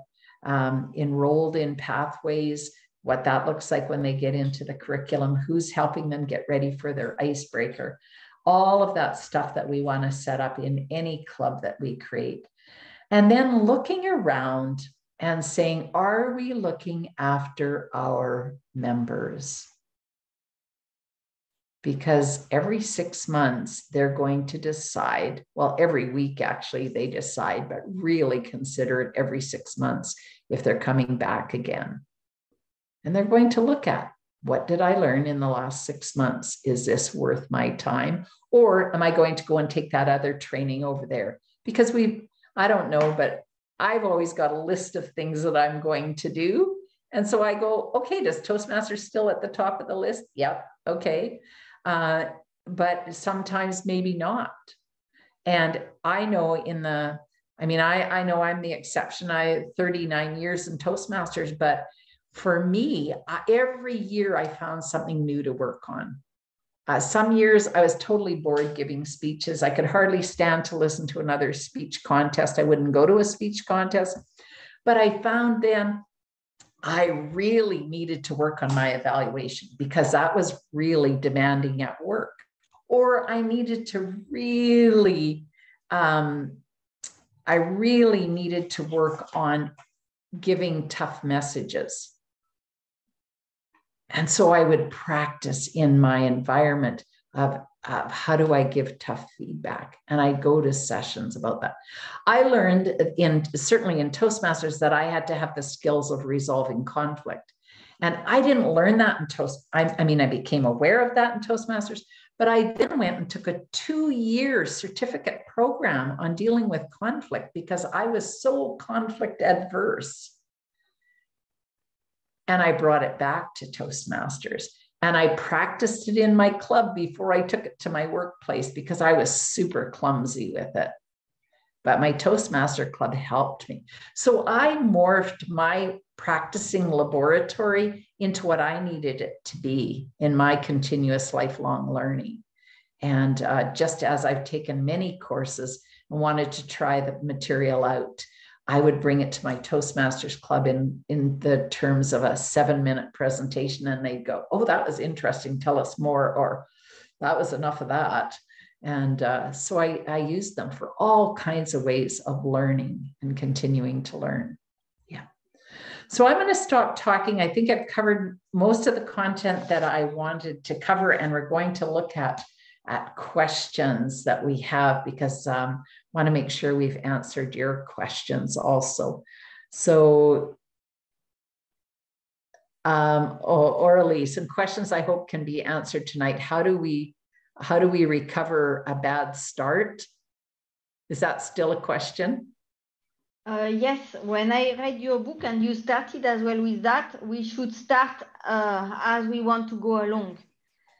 um, enrolled in pathways what that looks like when they get into the curriculum, who's helping them get ready for their icebreaker, all of that stuff that we want to set up in any club that we create. And then looking around and saying, are we looking after our members? Because every six months, they're going to decide, well, every week actually, they decide, but really consider it every six months if they're coming back again. And they're going to look at what did I learn in the last six months? Is this worth my time? Or am I going to go and take that other training over there? Because we, I don't know, but I've always got a list of things that I'm going to do. And so I go, okay, does Toastmasters still at the top of the list? Yep. Okay. Uh, but sometimes maybe not. And I know in the, I mean, I, I know I'm the exception. I 39 years in Toastmasters, but for me, every year I found something new to work on. Uh, some years I was totally bored giving speeches. I could hardly stand to listen to another speech contest. I wouldn't go to a speech contest. But I found then I really needed to work on my evaluation because that was really demanding at work. Or I needed to really, um, I really needed to work on giving tough messages. And so I would practice in my environment of, of how do I give tough feedback? And I go to sessions about that. I learned in certainly in Toastmasters that I had to have the skills of resolving conflict. And I didn't learn that in Toast. I, I mean, I became aware of that in Toastmasters, but I then went and took a two year certificate program on dealing with conflict because I was so conflict adverse and I brought it back to Toastmasters. And I practiced it in my club before I took it to my workplace because I was super clumsy with it. But my Toastmaster club helped me. So I morphed my practicing laboratory into what I needed it to be in my continuous lifelong learning. And uh, just as I've taken many courses and wanted to try the material out, I would bring it to my Toastmasters club in, in the terms of a seven minute presentation, and they'd go, Oh, that was interesting. Tell us more. Or that was enough of that. And uh, so I, I used them for all kinds of ways of learning and continuing to learn. Yeah. So I'm going to stop talking. I think I've covered most of the content that I wanted to cover, and we're going to look at at questions that we have because um, want to make sure we've answered your questions also. So um, Aurelie, some questions I hope can be answered tonight. How do we how do we recover a bad start? Is that still a question? Uh, yes, when I read your book and you started as well with that, we should start uh, as we want to go along.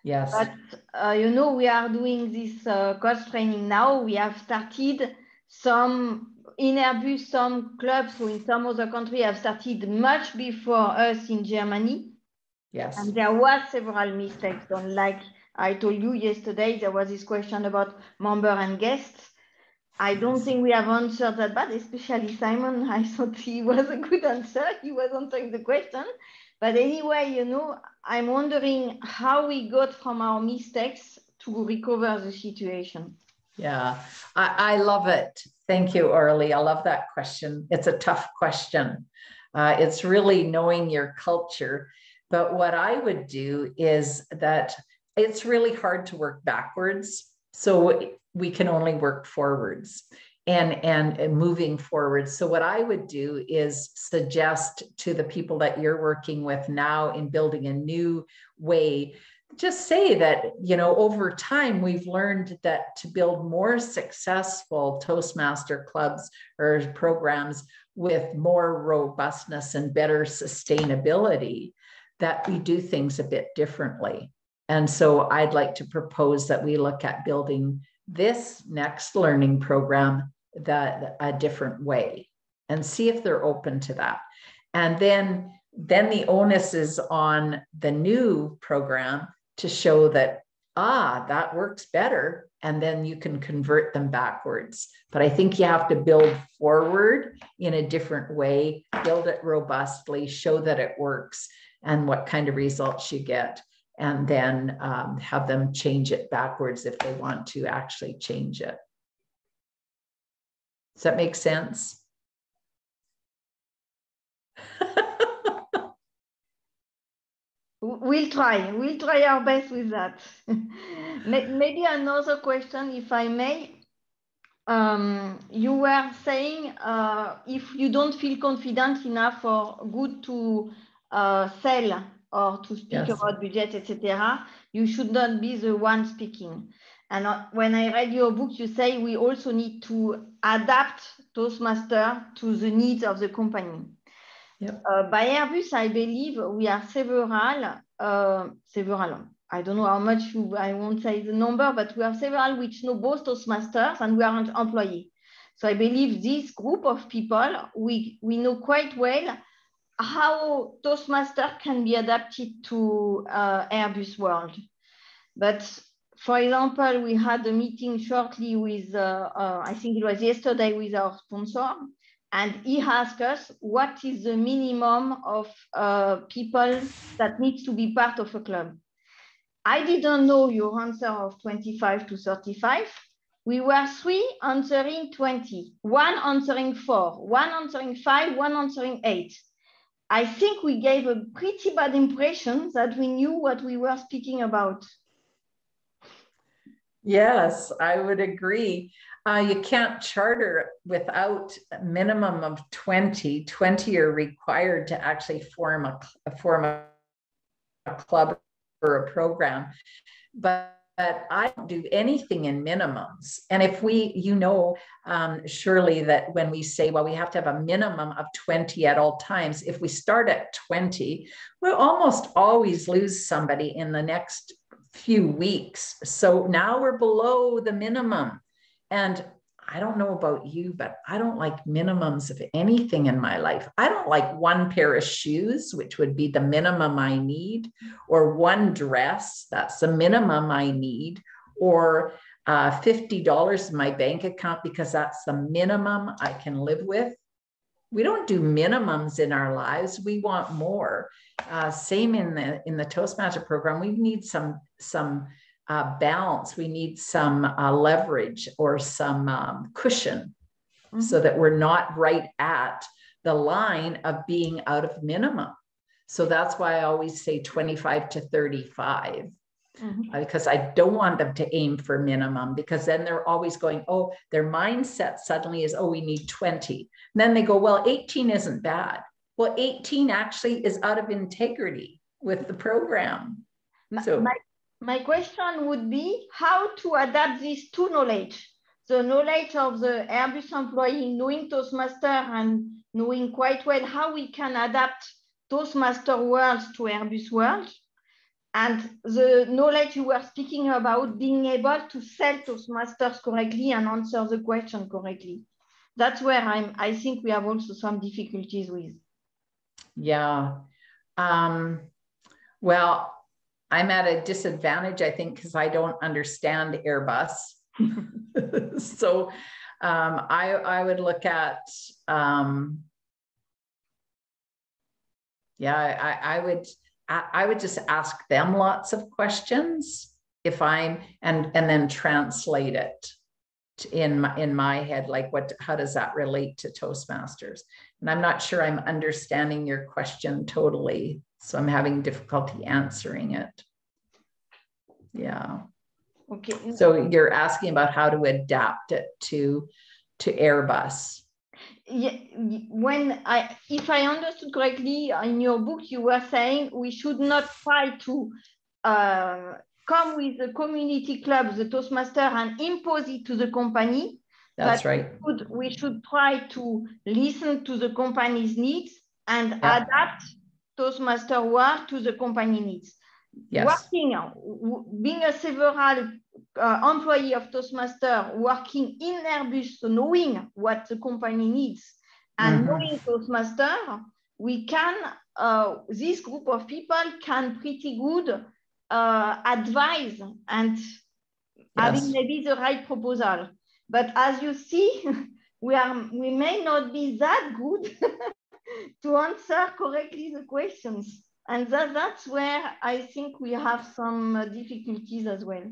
Yes. But uh, you know, we are doing this uh, coach training now. We have started some in Airbus, some clubs who in some other country have started much before us in Germany. Yes. And there was several mistakes done. Like I told you yesterday, there was this question about member and guests. I don't think we have answered that bad, especially Simon. I thought he was a good answer. He was answering the question. But anyway, you know, I'm wondering how we got from our mistakes to recover the situation. Yeah, I, I love it. Thank you, Aurelie. I love that question. It's a tough question. Uh, it's really knowing your culture. But what I would do is that it's really hard to work backwards. So we can only work forwards and, and, moving forward. So, what I would do is suggest to the people that you're working with now in building a new way just say that you know over time we've learned that to build more successful toastmaster clubs or programs with more robustness and better sustainability that we do things a bit differently and so i'd like to propose that we look at building this next learning program that a different way and see if they're open to that. And then then the onus is on the new program to show that ah that works better and then you can convert them backwards but i think you have to build forward in a different way build it robustly show that it works and what kind of results you get and then um, have them change it backwards if they want to actually change it does that make sense? we'll try. We'll try our best with that. Maybe another question, if I may. Um, you were saying uh, if you don't feel confident enough or good to uh, sell or to speak yes. about budget, etc., you should not be the one speaking. And when I read your book, you say we also need to adapt Toastmaster to the needs of the company. Yep. Uh, by Airbus, I believe we are several, uh, several. I don't know how much you, I won't say the number, but we have several which know both Toastmasters and we are an employee. So I believe this group of people, we, we know quite well how Toastmaster can be adapted to uh, Airbus world. But for example, we had a meeting shortly with, uh, uh, I think it was yesterday with our sponsor, and he asked us what is the minimum of uh, people that needs to be part of a club. I didn't know your answer of 25 to 35. We were three answering 20, one answering four, one answering five, one answering eight. I think we gave a pretty bad impression that we knew what we were speaking about. Yes, I would agree. Uh, you can't charter without a minimum of 20. 20 are required to actually form a, form a, club or a program. But but I don't do anything in minimums. And if we, you know, um, surely that when we say, well, we have to have a minimum of 20 at all times, if we start at 20, we'll almost always lose somebody in the next few weeks. So now we're below the minimum. And I don't know about you, but I don't like minimums of anything in my life. I don't like one pair of shoes, which would be the minimum I need, or one dress, that's the minimum I need, or uh, $50 in my bank account because that's the minimum I can live with. We don't do minimums in our lives. We want more. Uh, same in the in the Toastmaster program. We need some some uh, balance. We need some uh, leverage or some um, cushion, mm-hmm. so that we're not right at the line of being out of minimum. So that's why I always say 25 to 35. Mm-hmm. Because I don't want them to aim for minimum because then they're always going, oh, their mindset suddenly is, oh, we need 20. And then they go, well, 18 isn't bad. Well, 18 actually is out of integrity with the program. So my, my question would be how to adapt this to knowledge. The knowledge of the Airbus employee, knowing Toastmaster and knowing quite well how we can adapt Toastmaster worlds to Airbus worlds. And the knowledge you were speaking about being able to sell Toastmasters correctly and answer the question correctly. That's where I'm, I think we have also some difficulties with. Yeah. Um, well, I'm at a disadvantage, I think, because I don't understand Airbus. so um, I, I would look at, um, yeah, I, I would, I, I would just ask them lots of questions if I'm, and, and then translate it in my, in my head, like what, how does that relate to Toastmasters? And I'm not sure I'm understanding your question totally. So I'm having difficulty answering it. Yeah. Okay. So you're asking about how to adapt it to to Airbus. Yeah, when I, if I understood correctly, in your book, you were saying we should not try to uh, come with the community club, the Toastmaster, and impose it to the company. That's right. We should, we should try to listen to the company's needs and yeah. adapt Toastmaster work to the company needs. Yes. Working, being a several uh, employee of Toastmaster, working in Airbus, so knowing what the company needs and mm -hmm. knowing Toastmaster, we can, uh, this group of people can pretty good uh, advise and yes. having maybe the right proposal. But as you see, we are we may not be that good to answer correctly the questions. And that, that's where I think we have some uh, difficulties as well.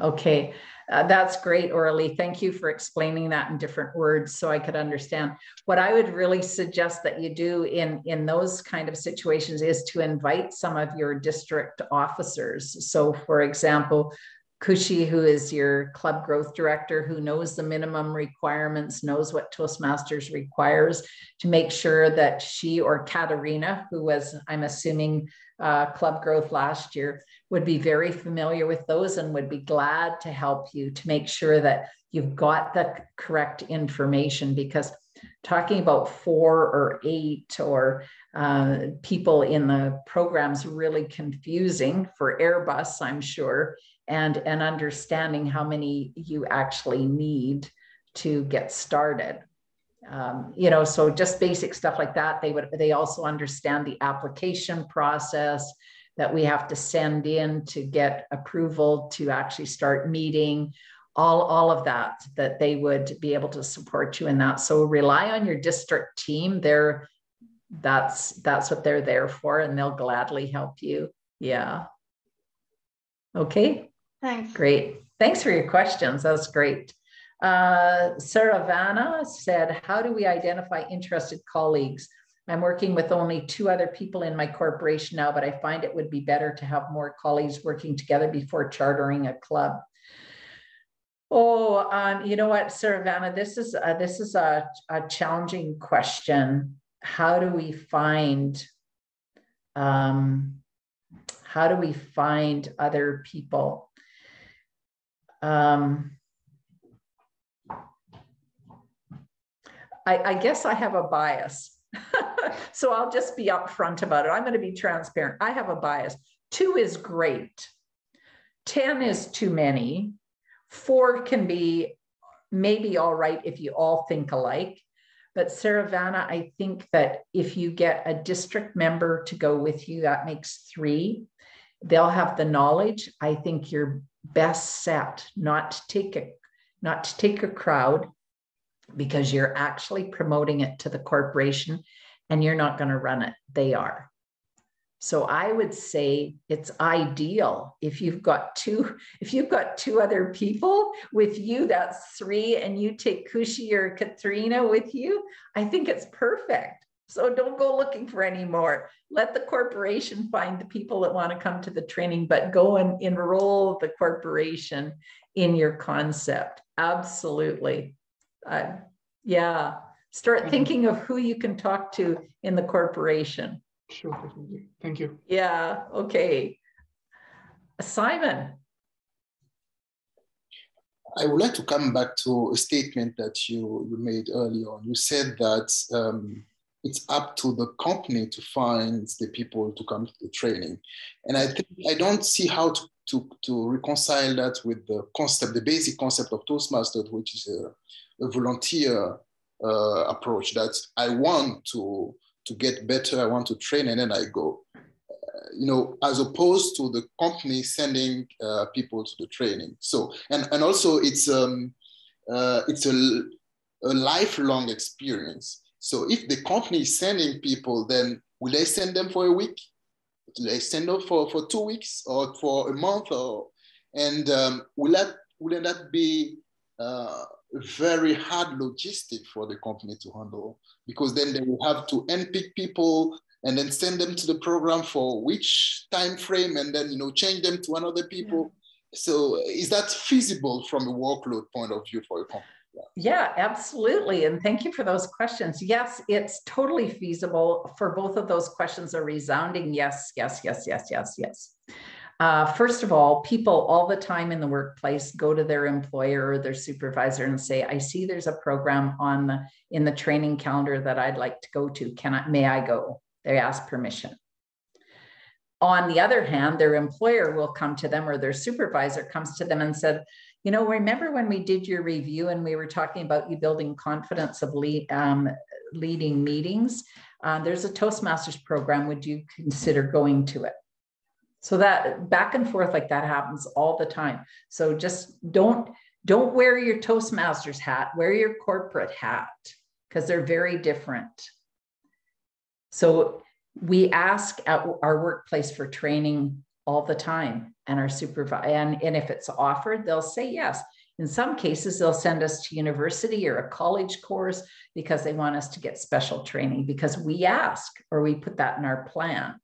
Okay, uh, that's great, Aurelie. Thank you for explaining that in different words so I could understand. What I would really suggest that you do in, in those kind of situations is to invite some of your district officers. So, for example, Kushi, who is your club growth director, who knows the minimum requirements, knows what Toastmasters requires, to make sure that she or Katerina, who was, I'm assuming, uh, club growth last year, would be very familiar with those and would be glad to help you to make sure that you've got the correct information because talking about four or eight or uh, people in the programs really confusing for Airbus, I'm sure, and, and understanding how many you actually need to get started. Um, you know, so just basic stuff like that. They would they also understand the application process that we have to send in to get approval to actually start meeting all, all of that that they would be able to support you in that so rely on your district team they're that's that's what they're there for and they'll gladly help you yeah okay Thanks. Great. Thanks for your questions. That's great. Uh, Saravana said, how do we identify interested colleagues? I'm working with only two other people in my corporation now, but I find it would be better to have more colleagues working together before chartering a club. Oh, um, you know what, Saravana, this is a, this is a, a challenging question. How do we find um, how do we find other people? Um, I, I guess I have a bias. so I'll just be upfront about it. I'm going to be transparent. I have a bias. Two is great. 10 is too many. Four can be maybe all right if you all think alike. But Saravana, I think that if you get a district member to go with you, that makes three. They'll have the knowledge. I think you're best set not to take a not to take a crowd because you're actually promoting it to the corporation and you're not going to run it. They are. So i would say it's ideal if you've got two if you've got two other people with you that's three and you take kushi or katrina with you i think it's perfect So don't go looking for any more. Let the corporation find the people that want to come to the training, but go and enroll the corporation in your concept. Absolutely. Uh, yeah. Start thinking of who you can talk to in the corporation. Sure, definitely. Thank you. Yeah. Okay. Simon. I would like to come back to a statement that you, you made earlier on. You said that um, it's up to the company to find the people to come to the training. And I think I don't see how to, to, to reconcile that with the concept, the basic concept of Toastmasters, which is a, a volunteer uh, approach that I want to, to get better, I want to train, and then I go. You know, as opposed to the company sending uh, people to the training. So, and, and also it's, um, uh, it's a, a lifelong experience so if the company is sending people, then will they send them for a week? Do they send them for, for two weeks or for a month? Or and um, will that will that be uh, very hard logistic for the company to handle? Because then they will have to unpick people and then send them to the program for which time frame, and then you know change them to another people. Yeah. So is that feasible from a workload point of view for a company? Yeah, absolutely. And thank you for those questions. Yes, it's totally feasible for both of those questions. A resounding yes, yes, yes, yes, yes, yes. Uh, first of all, people all the time in the workplace go to their employer or their supervisor and say, "I see there's a program on the in the training calendar that I'd like to go to. Can I? May I go?" They ask permission. On the other hand, their employer will come to them or their supervisor comes to them and said, you know, remember when we did your review and we were talking about you building confidence of lead, um, leading meetings? Uh, there's a Toastmasters program. Would you consider going to it? So that back and forth like that happens all the time. So just don't don't wear your Toastmasters hat. Wear your corporate hat because they're very different. So we ask at our workplace for training all the time and our supervisor and, and if it's offered they'll say yes. In some cases they'll send us to university or a college course because they want us to get special training because we ask or we put that in our plan.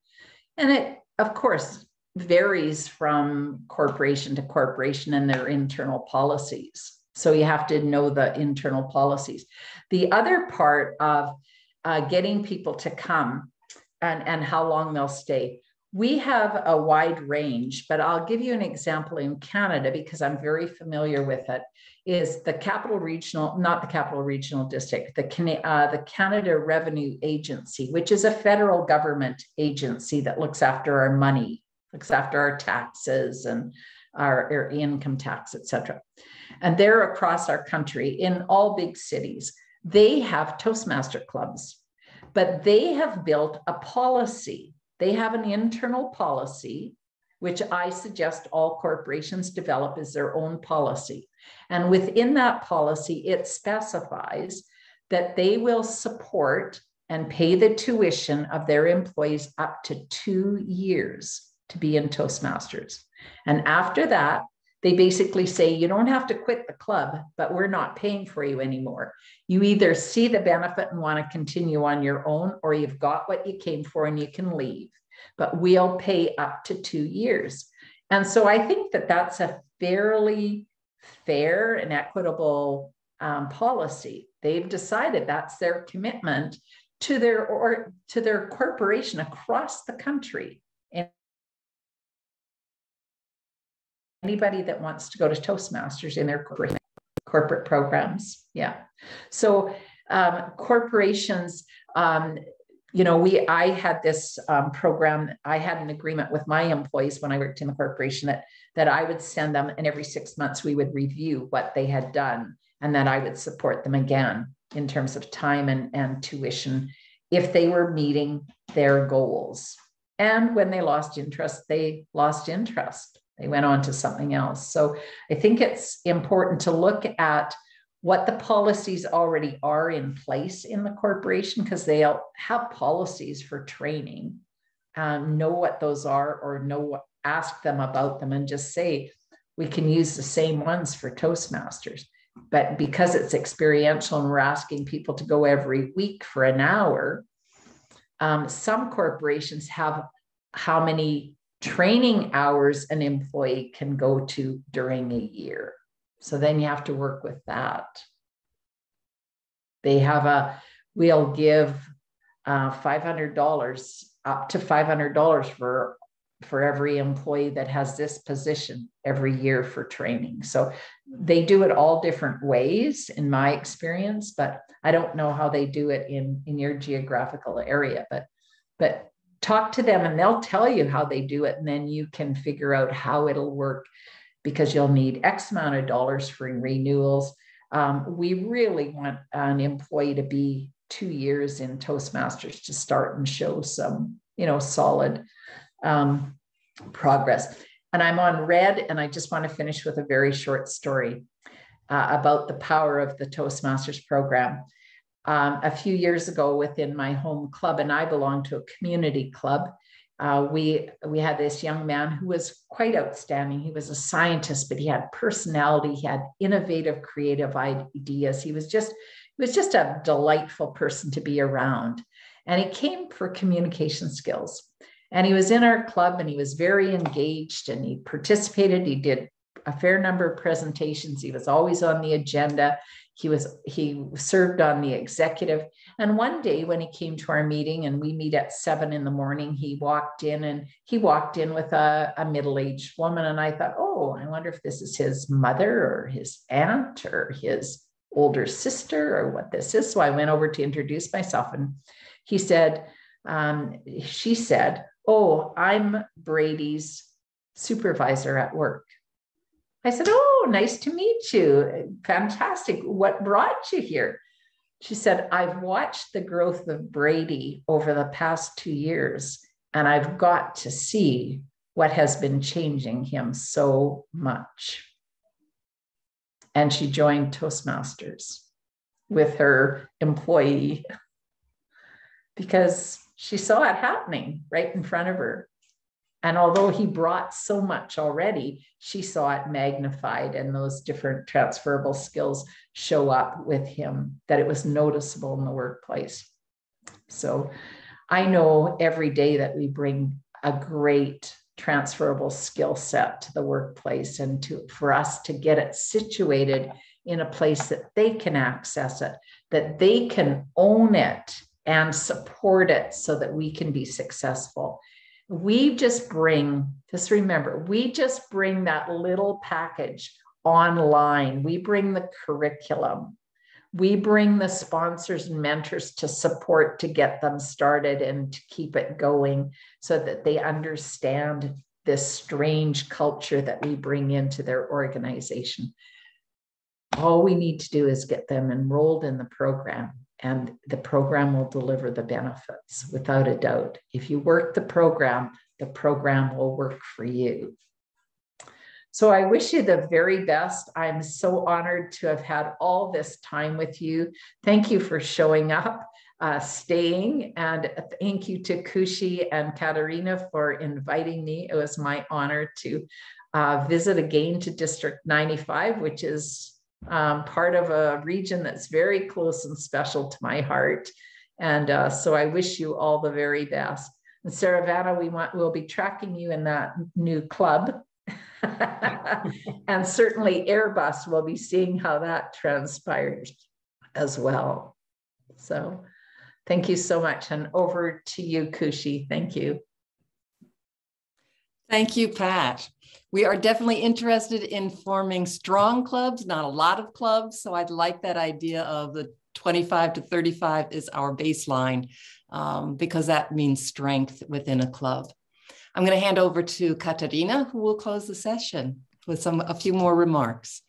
And it of course varies from corporation to corporation and their internal policies. So you have to know the internal policies. The other part of uh, getting people to come and, and how long they'll stay we have a wide range, but I'll give you an example in Canada because I'm very familiar with it. Is the Capital Regional, not the Capital Regional District, the, uh, the Canada Revenue Agency, which is a federal government agency that looks after our money, looks after our taxes and our, our income tax, etc. And they're across our country in all big cities. They have Toastmaster clubs, but they have built a policy they have an internal policy, which I suggest all corporations develop as their own policy. And within that policy, it specifies that they will support and pay the tuition of their employees up to two years to be in Toastmasters. And after that, they basically say you don't have to quit the club, but we're not paying for you anymore. You either see the benefit and want to continue on your own, or you've got what you came for and you can leave, but we'll pay up to two years. And so I think that that's a fairly fair and equitable um, policy. They've decided that's their commitment to their or to their corporation across the country anybody that wants to go to Toastmasters in their corporate, corporate programs. Yeah. So um, corporations, um, you know, we I had this um, program. I had an agreement with my employees when I worked in the corporation that that I would send them, and every six months we would review what they had done, and that I would support them again in terms of time and, and tuition if they were meeting their goals. And when they lost interest, they lost interest. They went on to something else. So I think it's important to look at what the policies already are in place in the corporation because they'll have policies for training. Um, know what those are or know what, ask them about them and just say, we can use the same ones for Toastmasters. But because it's experiential and we're asking people to go every week for an hour, Um, some corporations have how many training hours an employee can go to during a year. So then you have to work with that. They have a, we'll give uh, $500 up to $500 for for every employee that has this position every year for training. So they do it all different ways in my experience, but I don't know how they do it in, in your geographical area. But but talk to them and they'll tell you how they do it. And then you can figure out how it'll work because you'll need X amount of dollars for renewals. Um, we really want an employee to be two years in Toastmasters to start and show some, you know, solid um, progress. And I'm on red, and I just want to finish with a very short story uh, about the power of the Toastmasters program. Um, a few years ago, within my home club, and I belong to a community club, uh, we we had this young man who was quite outstanding. He was a scientist, but he had personality. He had innovative, creative ideas. He was just he was just a delightful person to be around, and he came for communication skills. And he was in our club and he was very engaged and he participated. He did a fair number of presentations. He was always on the agenda. He was he served on the executive. And one day when he came to our meeting and we meet at seven in the morning, he walked in and he walked in with a, a middle-aged woman. And I thought, oh, I wonder if this is his mother or his aunt or his older sister or what this is. So I went over to introduce myself and he said, um, she said, Oh, I'm Brady's supervisor at work. I said, Oh, nice to meet you. Fantastic. What brought you here? She said, I've watched the growth of Brady over the past two years, and I've got to see what has been changing him so much. And she joined Toastmasters with her employee because she saw it happening right in front of her. And although he brought so much already, she saw it magnified and those different transferable skills show up with him, that it was noticeable in the workplace. So I know every day that we bring a great transferable skill set to the workplace and to for us to get it situated in a place that they can access it, that they can own it and support it so that we can be successful. We just bring, just remember, we just bring that little package online. We bring the curriculum. We bring the sponsors and mentors to support to get them started and to keep it going so that they understand this strange culture that we bring into their organization. All we need to do is get them enrolled in the program and the program will deliver the benefits without a doubt. If you work the program, the program will work for you. So I wish you the very best. I'm so honored to have had all this time with you. Thank you for showing up, uh, staying, and thank you to Kushi and Katarina for inviting me. It was my honor to uh, visit again to District 95, which is um, part of a region that's very close and special to my heart. And uh, so I wish you all the very best. And Saravana, we want we'll be tracking you in that new club. and certainly Airbus will be seeing how that transpires as well. So thank you so much. And over to you, Kushi. Thank you. Thank you, Pat we are definitely interested in forming strong clubs, not a lot of clubs. So I'd like that idea of the 25 to 35 is our baseline um, because that means strength within a club. I'm going to hand over to Katarina, who will close the session with some a few more remarks.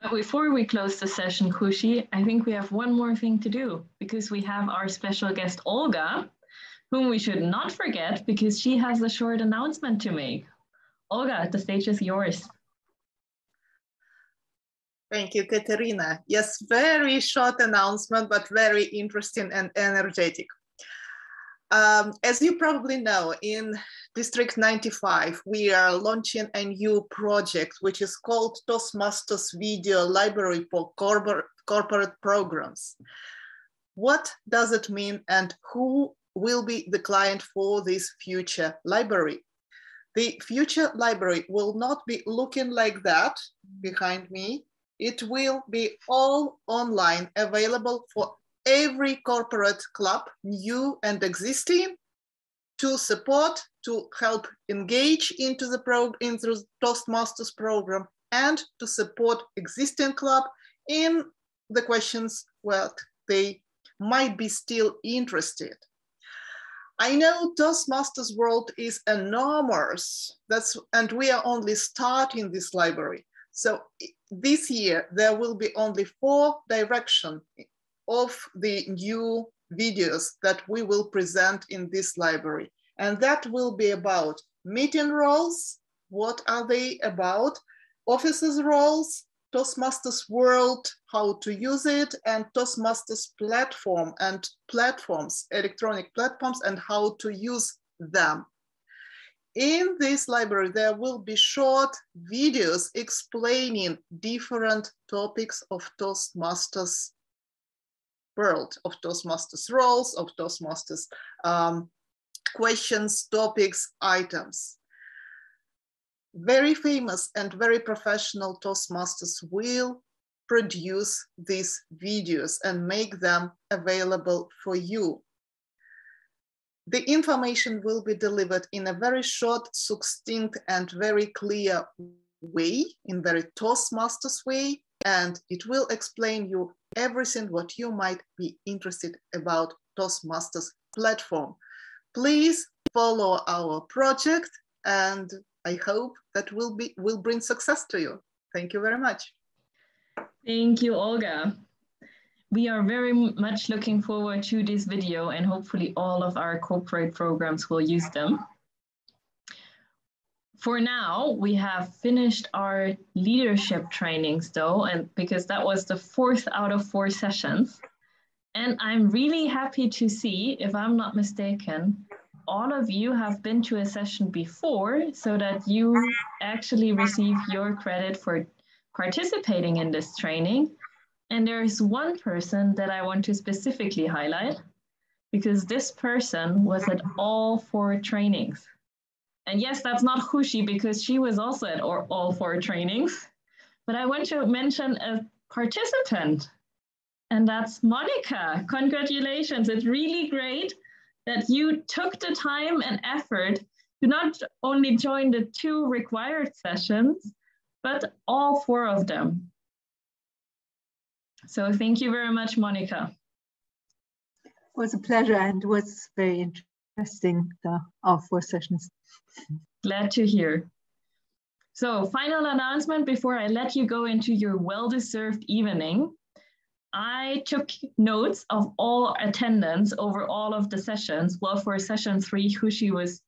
But before we close the session, Kushi, I think we have one more thing to do because we have our special guest, Olga, whom we should not forget because she has a short announcement to make. Olga, the stage is yours. Thank you, Katerina. Yes, very short announcement, but very interesting and energetic. Um, as you probably know, in District 95, we are launching a new project, which is called Toastmasters Video Library for Corporate, corporate Programs. What does it mean and who will be the client for this future library. The future library will not be looking like that behind me. It will be all online, available for every corporate club, new and existing, to support, to help engage into the, into the Toastmasters program and to support existing club in the questions where they might be still interested. I know Toastmasters world is enormous. That's and we are only starting this library. So this year there will be only four direction of the new videos that we will present in this library. And that will be about meeting roles, what are they about, officers roles, Toastmasters world, how to use it, and Toastmasters platform and platforms, electronic platforms, and how to use them. In this library, there will be short videos explaining different topics of Toastmasters world, of Toastmasters roles, of Toastmasters um, questions, topics, items very famous and very professional Toastmasters will produce these videos and make them available for you. The information will be delivered in a very short, succinct, and very clear way, in very Toastmasters way, and it will explain you everything what you might be interested about Toastmasters platform. Please follow our project and I hope that will be will bring success to you. Thank you very much. Thank you, Olga. We are very much looking forward to this video and hopefully all of our corporate programs will use them. For now, we have finished our leadership trainings though, and because that was the fourth out of four sessions. And I'm really happy to see, if I'm not mistaken, all of you have been to a session before so that you actually receive your credit for participating in this training. And there is one person that I want to specifically highlight because this person was at all four trainings. And yes, that's not Kushi because she was also at all four trainings, but I want to mention a participant and that's Monica. Congratulations, it's really great that you took the time and effort to not only join the two required sessions, but all four of them. So thank you very much, Monica. It was a pleasure and it was very interesting, the all four sessions. Glad to hear. So final announcement before I let you go into your well-deserved evening. I took notes of all attendance over all of the sessions. Well, for session three, Kushi was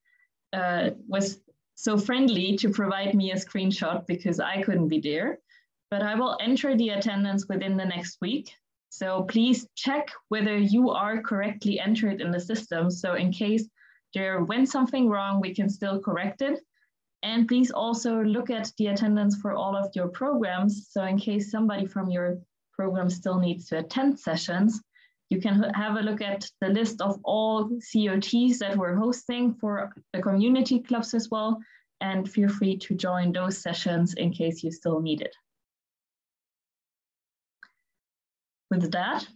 uh, was so friendly to provide me a screenshot because I couldn't be there. But I will enter the attendance within the next week. So please check whether you are correctly entered in the system. So in case there went something wrong, we can still correct it. And please also look at the attendance for all of your programs. So in case somebody from your program still needs to attend sessions, you can have a look at the list of all COTs that we're hosting for the community clubs as well, and feel free to join those sessions in case you still need it. With that,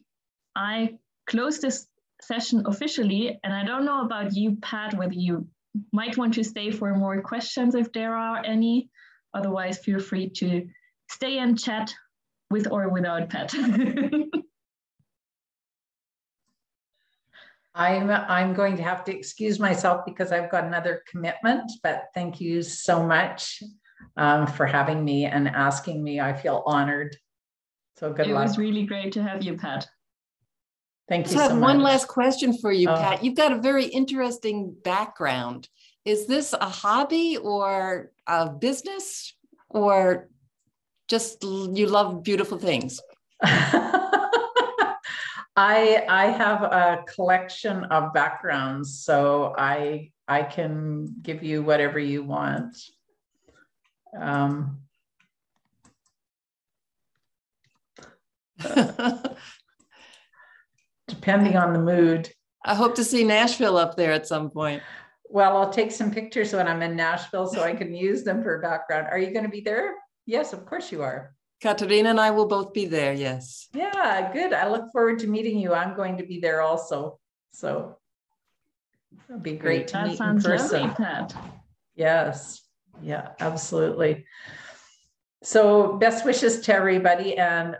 I close this session officially, and I don't know about you, Pat, whether you might want to stay for more questions if there are any. Otherwise, feel free to stay and chat with or without Pat. I'm I'm going to have to excuse myself because I've got another commitment, but thank you so much um, for having me and asking me. I feel honored. So good it luck. It was really great to have you, Pat. Thank you. I have so one much. last question for you, Oh. Pat. You've got a very interesting background. Is this a hobby or a business or just you love beautiful things? I I have a collection of backgrounds, so I I can give you whatever you want. Um, depending on the mood. I hope to see Nashville up there at some point. Well, I'll take some pictures when I'm in Nashville so I can use them for background. Are you going to be there? Yes, of course you are. Katerina and I will both be there, yes. Yeah, good. I look forward to meeting you. I'm going to be there also. So it'll be great to that meet sounds in person. lovely, Pat. Yes. Yeah, absolutely. So best wishes to everybody and